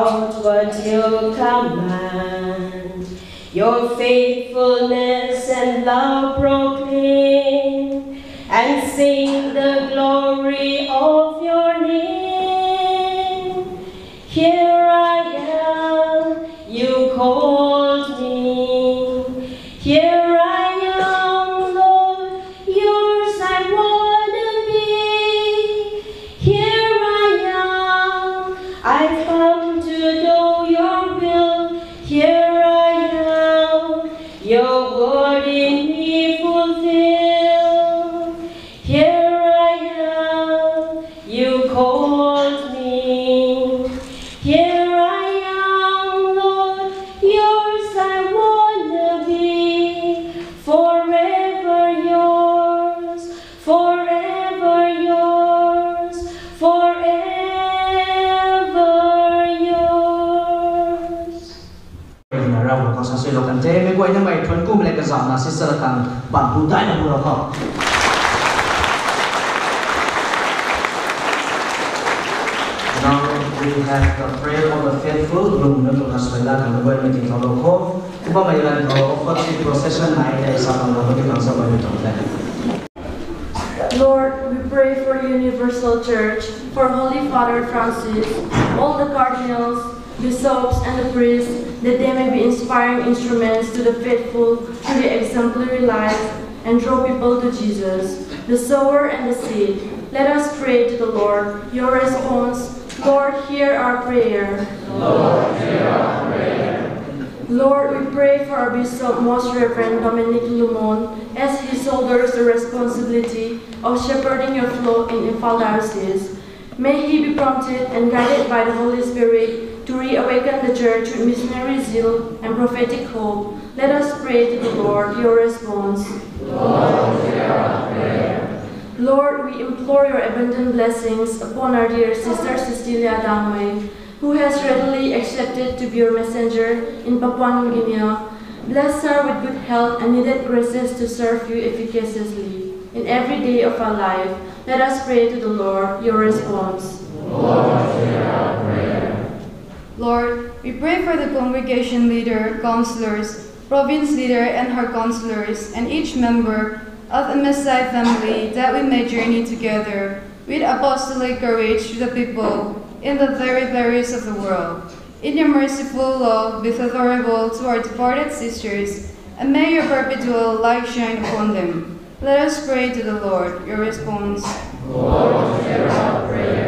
What you command. Your faithfulness and love proclaim and sing the glory of Now we have the prayer of the faithful, lung na to kaswela kan ba mai tin lo ko. Kuba mai lan ko for the procession nai dai sa kan lo ko kan sa mai to dai. Lord, we pray for Universal Church, for Holy Father Francis, all the cardinals, bishops, and the priests, that they may be inspiring instruments to the faithful through their exemplary life and draw people to Jesus, the sower and the seed. Let us pray to the Lord. Your response, Lord, hear our prayer. Lord, hear our prayer. Lord, we pray for our Bishop, Most Reverend Dominic Lumon, as he shoulders the responsibility of shepherding your flock in Imphal Diocese. May he be prompted and guided by the Holy Spirit to reawaken the church with missionary zeal and prophetic hope, let us pray to the Lord your response. Lord, we implore your abundant blessings upon our dear sister Cecilia Dangmei, who has readily accepted to be your messenger in Papua New Guinea. Bless her with good health and needed graces to serve you efficaciously. In every day of our life, let us pray to the Lord your response. Lord, we pray for the congregation leader, counselors, province leader, and her counselors, and each member of the MSI family that we may journey together with apostolic courage to the people in the very areas of the world. In your merciful love, be favorable to our departed sisters, and may your perpetual light shine upon them. Let us pray to the Lord. Your response. Lord, hear our prayer.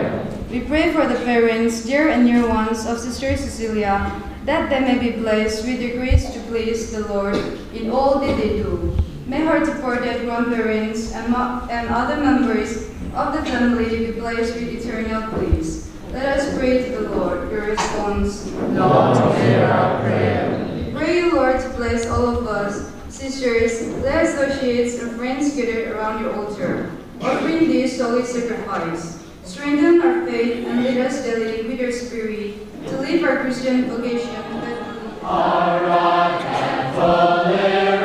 We pray for the parents, dear and near ones of Sister Cecilia, that they may be blessed with the grace to please the Lord in all that they do. May her departed grandparents and, and other members of the family be blessed with eternal peace. Let us pray to the Lord. Your response. Lord, hear our prayer. Pray you, Lord, to bless all of us, sisters, the associates, and friends gathered around your altar, offering this holy sacrifice. Strengthen our faith and lead us daily with your spirit to live our Christian vocation faithfully. Our rock and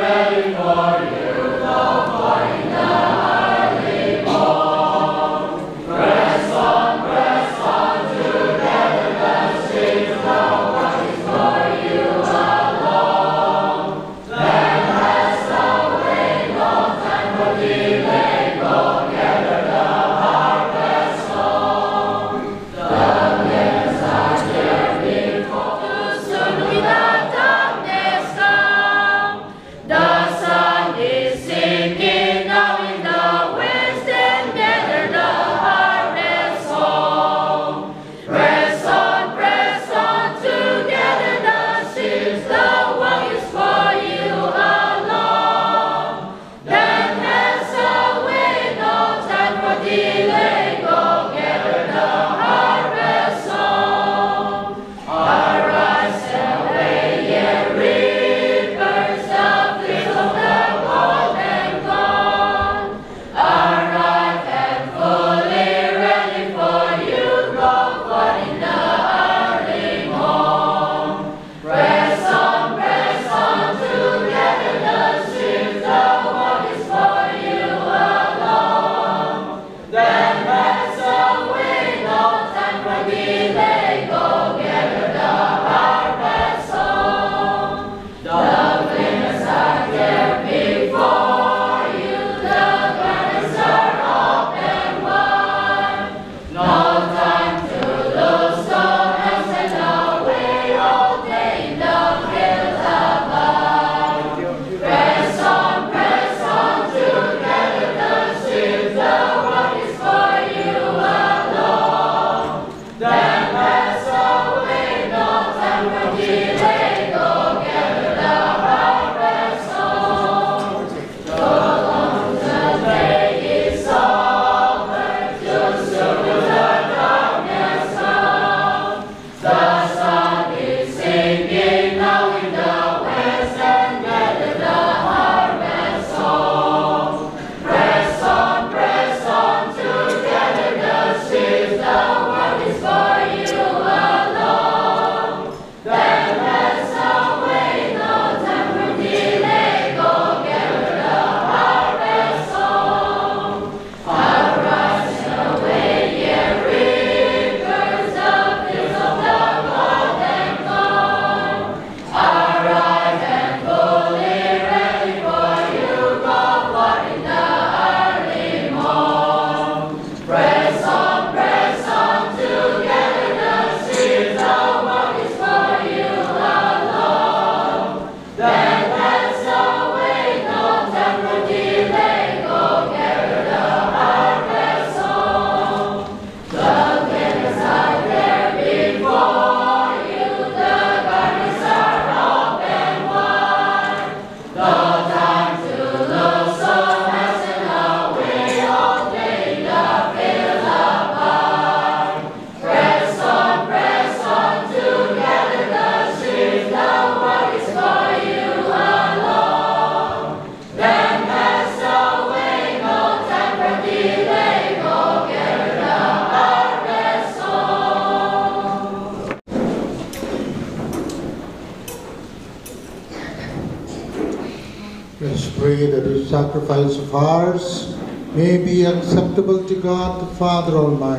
Father Almighty.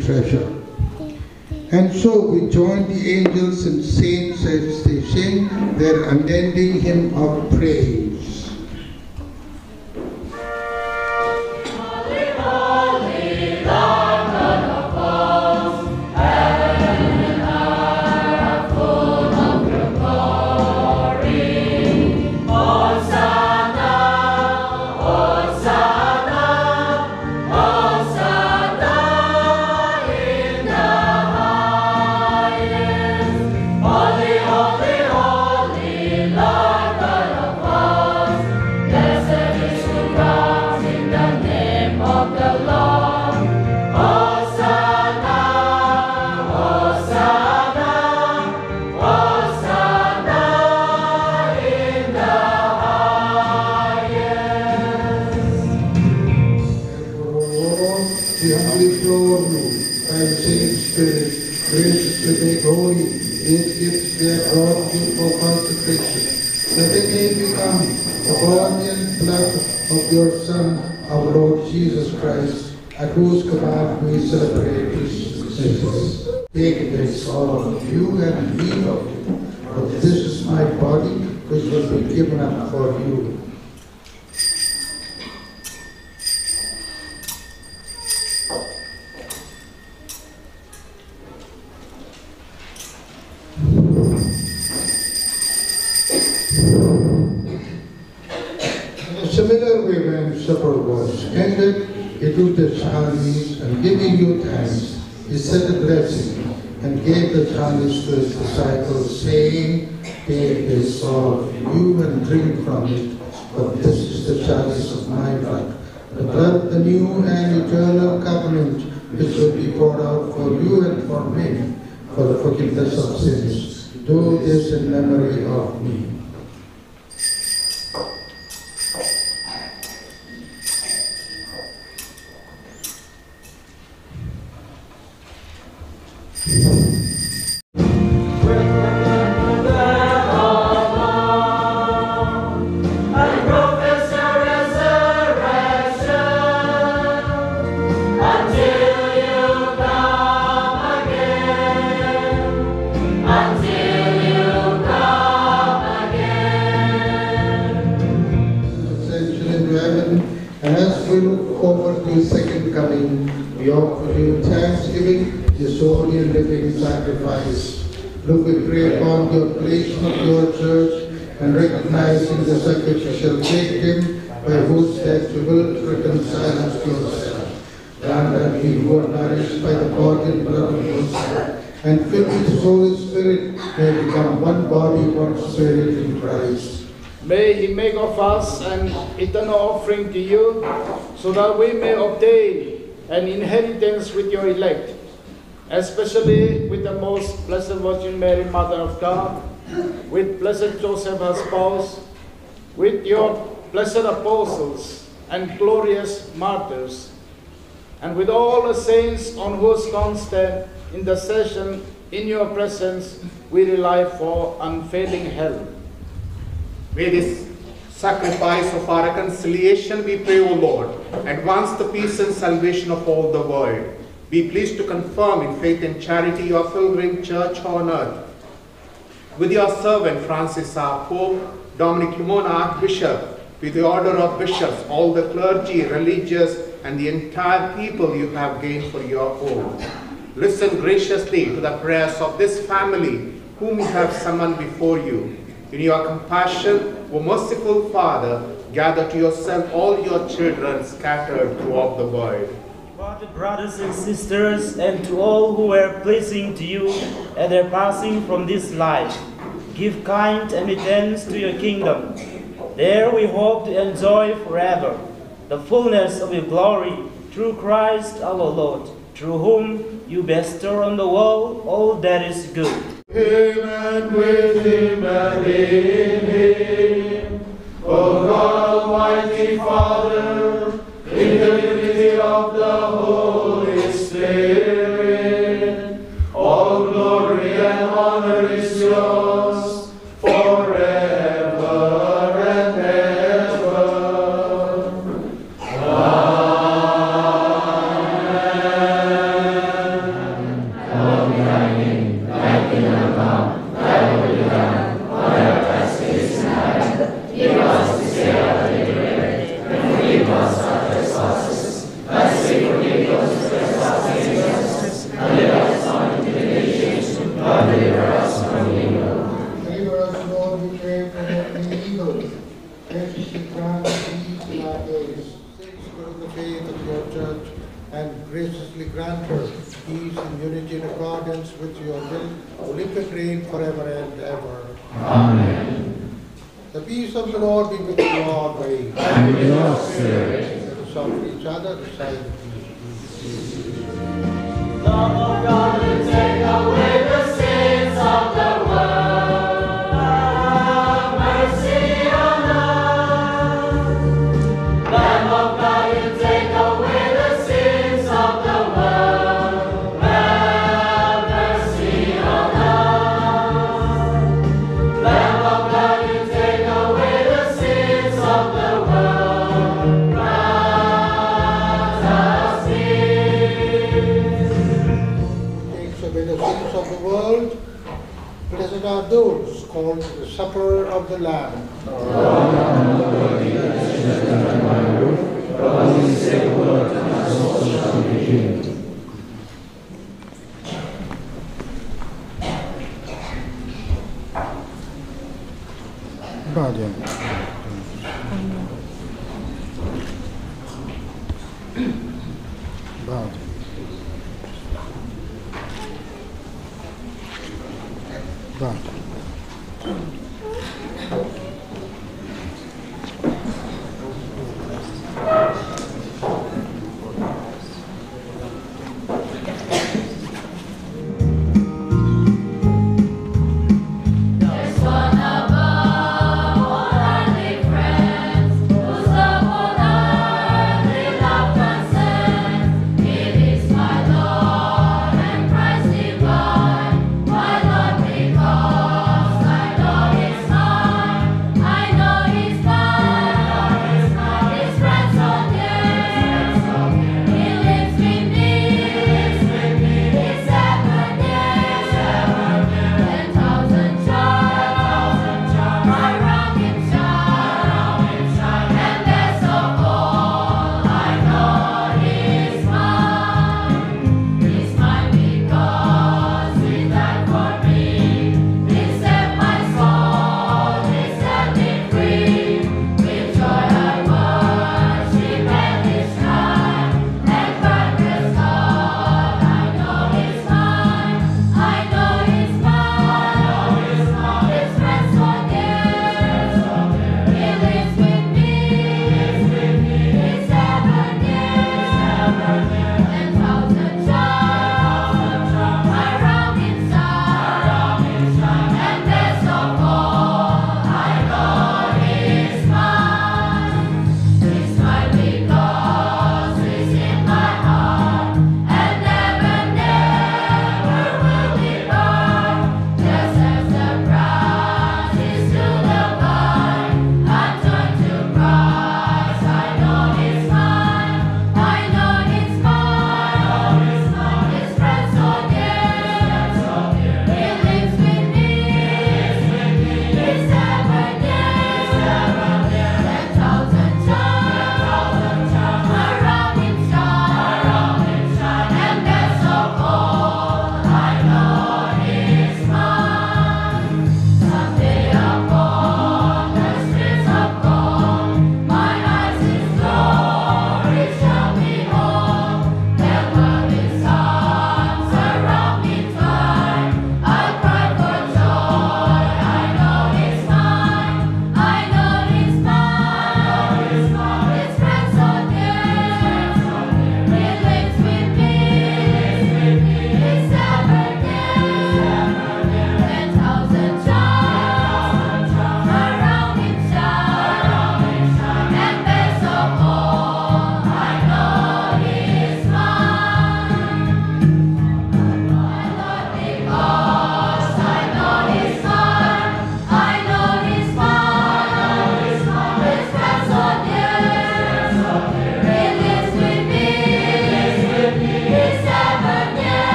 treasure. And so we join the angels and saints as they sing their unending hymn of Blessed Virgin Mary, Mother of God, with Blessed Joseph, her spouse, with your blessed apostles and glorious martyrs, and with all the saints on whose constant intercession in your presence we rely for unfailing help. May this sacrifice of our reconciliation, we pray, O Lord, advance the peace and salvation of all the world be pleased to confirm in faith and charity your pilgrim church on earth. With your servant Francis our Pope, Dominic Lumona Archbishop, with the order of bishops, all the clergy, religious, and the entire people you have gained for your own. Listen graciously to the prayers of this family whom you have summoned before you. In your compassion, O merciful Father, gather to yourself all your children scattered throughout the world devoted brothers and sisters, and to all who were pleasing to you at their passing from this life. Give kind admittance to your kingdom. There we hope to enjoy forever the fullness of your glory through Christ our Lord, through whom you bestow on the world all that is good. Him and with him and in him, O God, Almighty Father, in the unity of the Holy Lord be with you always. And with your spirit. Offer each other the those called the supper of the Lamb.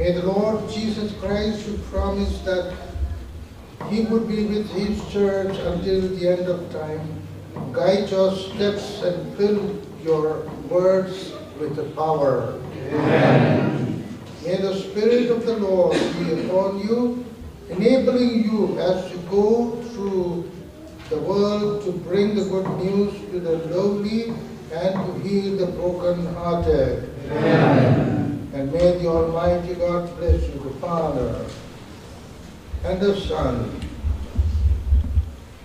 May the Lord Jesus Christ, who promised that he would be with his church until the end of time, guide your steps and fill your words with the power. Amen. May the Spirit of the Lord be upon you, enabling you as you go through the world to bring the good news to the lowly and to heal the broken-hearted. Amen. And may the Almighty God bless you, the Father, and the Son,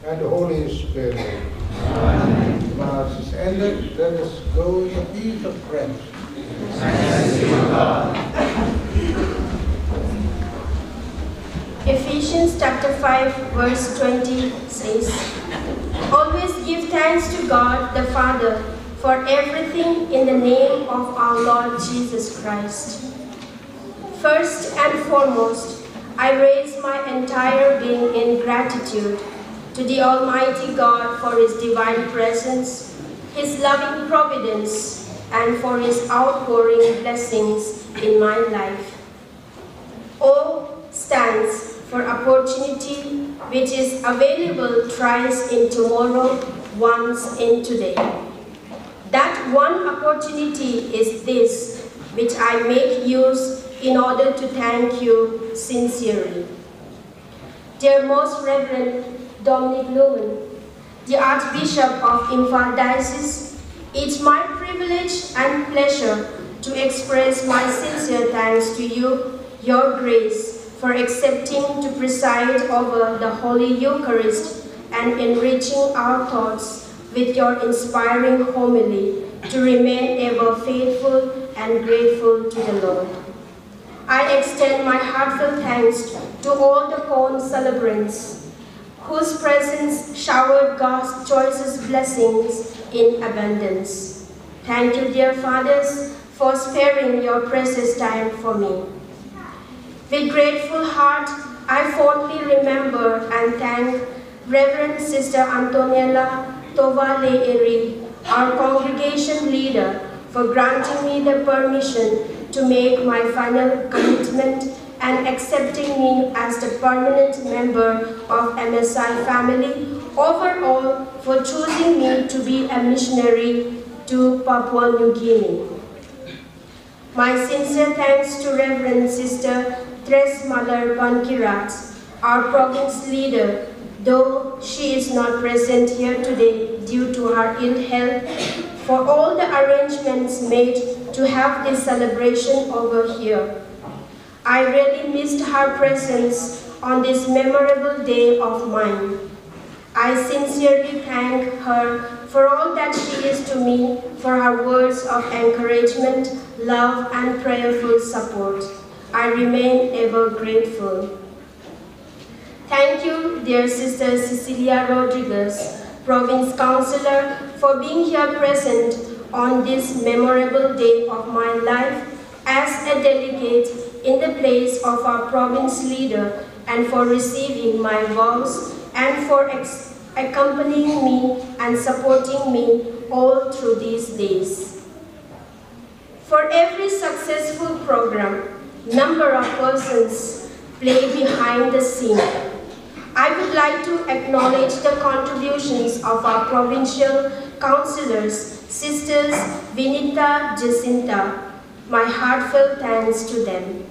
and the Holy Spirit. Amen. The Mass is ended. Let us go in the peace of Christ. Thanks be to God. Ephesians chapter 5 verse 20 says, Always give thanks to God the Father for everything in the name of our Lord Jesus Christ. First and foremost, I raise my entire being in gratitude to the Almighty God for His divine presence, His loving providence, and for His outpouring blessings in my life. O stands for opportunity which is available thrice in tomorrow, once in today. That one opportunity is this, which I make use in order to thank you sincerely. Dear Most Reverend Dominic Lumon, the Archbishop of Imphal Diocese, it's my privilege and pleasure to express my sincere thanks to you, your grace, for accepting to preside over the Holy Eucharist and enriching our thoughts with your inspiring homily to remain ever faithful and grateful to the Lord. I extend my heartfelt thanks to all the concelebrants whose presence showered God's choicest blessings in abundance. Thank you, dear fathers, for sparing your precious time for me. With grateful heart, I fondly remember and thank Reverend Sister Antoniella Tovale Eri, our congregation leader, for granting me the permission to make my final commitment and accepting me as the permanent member of MSI family, overall for choosing me to be a missionary to Papua New Guinea. My sincere thanks to Reverend Sister Tres Malar Bankirat, our province leader, though she is not present here today due to her ill health, for all the arrangements made to have this celebration over here. I really missed her presence on this memorable day of mine. I sincerely thank her for all that she is to me, for her words of encouragement, love, and prayerful support. I remain ever grateful. Thank you, dear Sister Cecilia Rodriguez, Province Councillor, for being here present on this memorable day of my life as a delegate in the place of our province leader and for receiving my vows and for accompanying me and supporting me all through these days. For every successful program, number of persons play behind the scene. I would like to acknowledge the contributions of our provincial councillors, Sisters Vinita Jacinta. My heartfelt thanks to them.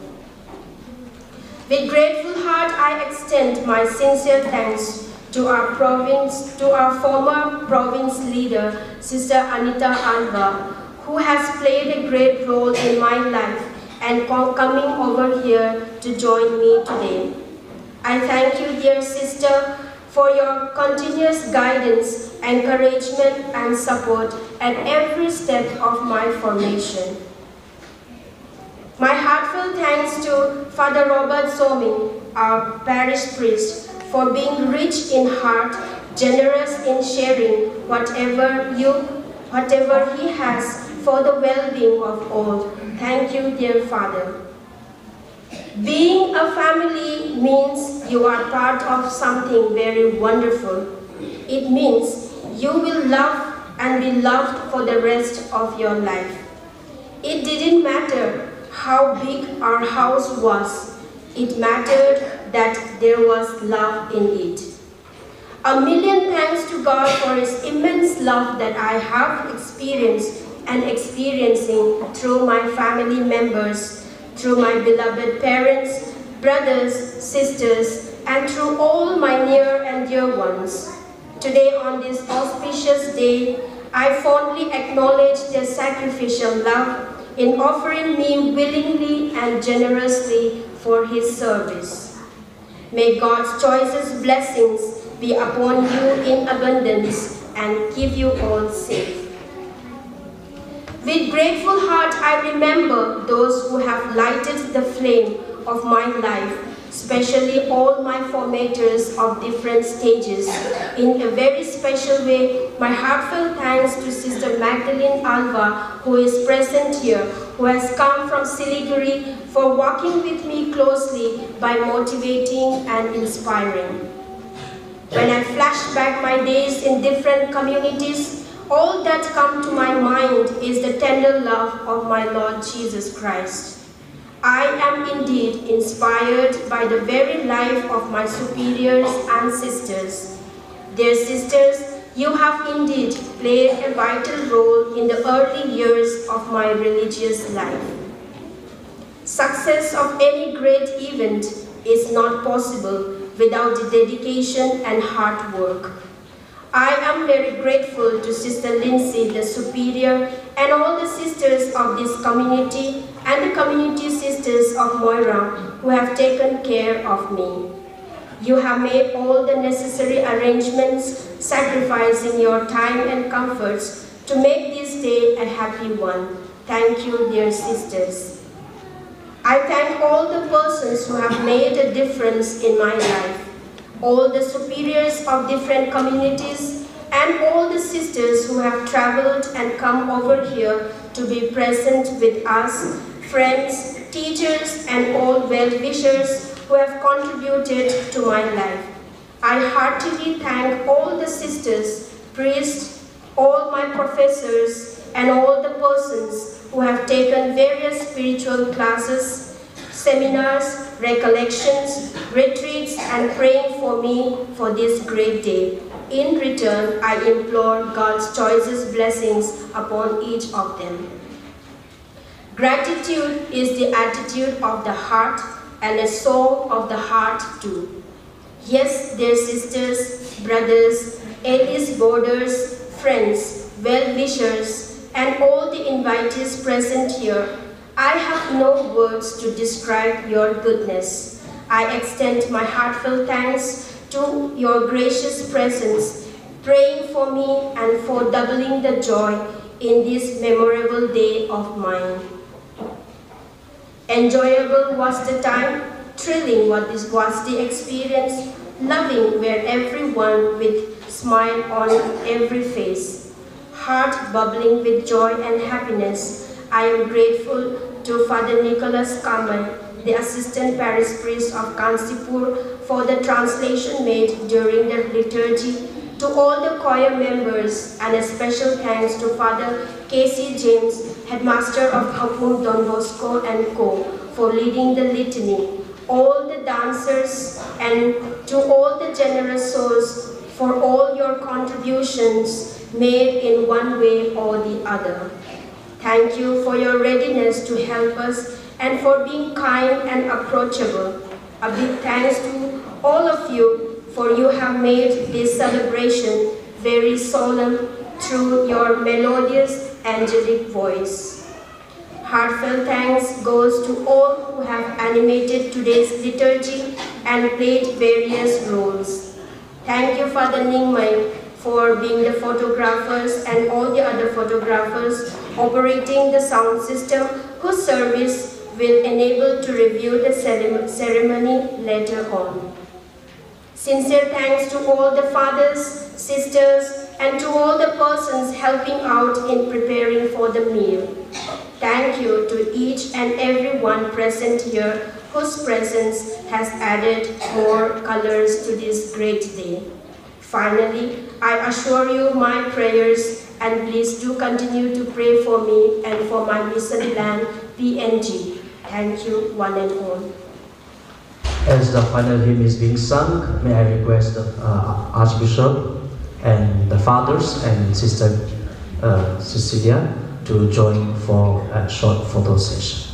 With grateful heart, I extend my sincere thanks to our province, to our former province leader, Sister Anita Alva, who has played a great role in my life and coming over here to join me today. I thank you, dear sister, for your continuous guidance, encouragement, and support at every step of my formation. My heartfelt thanks to Father Robert Soming, our parish priest, for being rich in heart, generous in sharing whatever you, whatever he has for the well-being of all. Thank you, dear Father. Being a family means you are part of something very wonderful. It means you will love and be loved for the rest of your life. It didn't matter how big our house was. It mattered that there was love in it. A million thanks to God for His immense love that I have experienced and experiencing through my family members, through my beloved parents, brothers, sisters, and through all my near and dear ones. Today on this auspicious day, I fondly acknowledge their sacrificial love in offering me willingly and generously for his service. May God's choicest blessings be upon you in abundance and keep you all safe. With grateful heart, I remember those who have lighted the flame of my life, especially all my formators of different stages. In a very special way, my heartfelt thanks to Sister Magdalene Alva, who is present here, who has come from Siliguri for walking with me closely by motivating and inspiring. When I flash back my days in different communities, all that come to my mind is the tender love of my Lord Jesus Christ. I am indeed inspired by the very life of my superiors and sisters. Dear sisters, you have indeed played a vital role in the early years of my religious life. Success of any great event is not possible without the dedication and hard work. I am very grateful to Sister Lindsay, the superior, and all the sisters of this community and the community sisters of Moira who have taken care of me. You have made all the necessary arrangements, sacrificing your time and comforts to make this day a happy one. Thank you, dear sisters. I thank all the persons who have made a difference in my life all the superiors of different communities, and all the sisters who have traveled and come over here to be present with us, friends, teachers, and all well-wishers who have contributed to my life. I heartily thank all the sisters, priests, all my professors, and all the persons who have taken various spiritual classes seminars, recollections, retreats, and praying for me for this great day. In return, I implore God's choicest blessings upon each of them. Gratitude is the attitude of the heart and a soul of the heart too. Yes, dear sisters, brothers, Elis boarders, friends, well-wishers, and all the invitees present here, I have no words to describe your goodness. I extend my heartfelt thanks to your gracious presence, praying for me and for doubling the joy in this memorable day of mine. Enjoyable was the time, thrilling what this was the experience, loving where everyone with smile on every face, heart bubbling with joy and happiness, I am grateful to Father Nicholas Kamal, the Assistant Parish Priest of Kansipur, for the translation made during the liturgy, to all the choir members, and a special thanks to Father Casey James, Headmaster of Kapur Don Bosco and Co., for leading the litany, all the dancers, and to all the generous souls for all your contributions made in one way or the other. Thank you for your readiness to help us and for being kind and approachable. A big thanks to all of you for you have made this celebration very solemn through your melodious angelic voice. Heartfelt thanks goes to all who have animated today's liturgy and played various roles. Thank you, Father Ningmai, for being the photographers and all the other photographers operating the sound system whose service will enable to review the ceremony later on. Sincere thanks to all the fathers, sisters, and to all the persons helping out in preparing for the meal. Thank you to each and every one present here whose presence has added more colors to this great day. Finally, I assure you my prayers and please do continue to pray for me and for my mission land, PNG. Thank you, one and all. As the final hymn is being sung, may I request the uh, Archbishop and the fathers and Sister uh, Cecilia to join for a short photo session.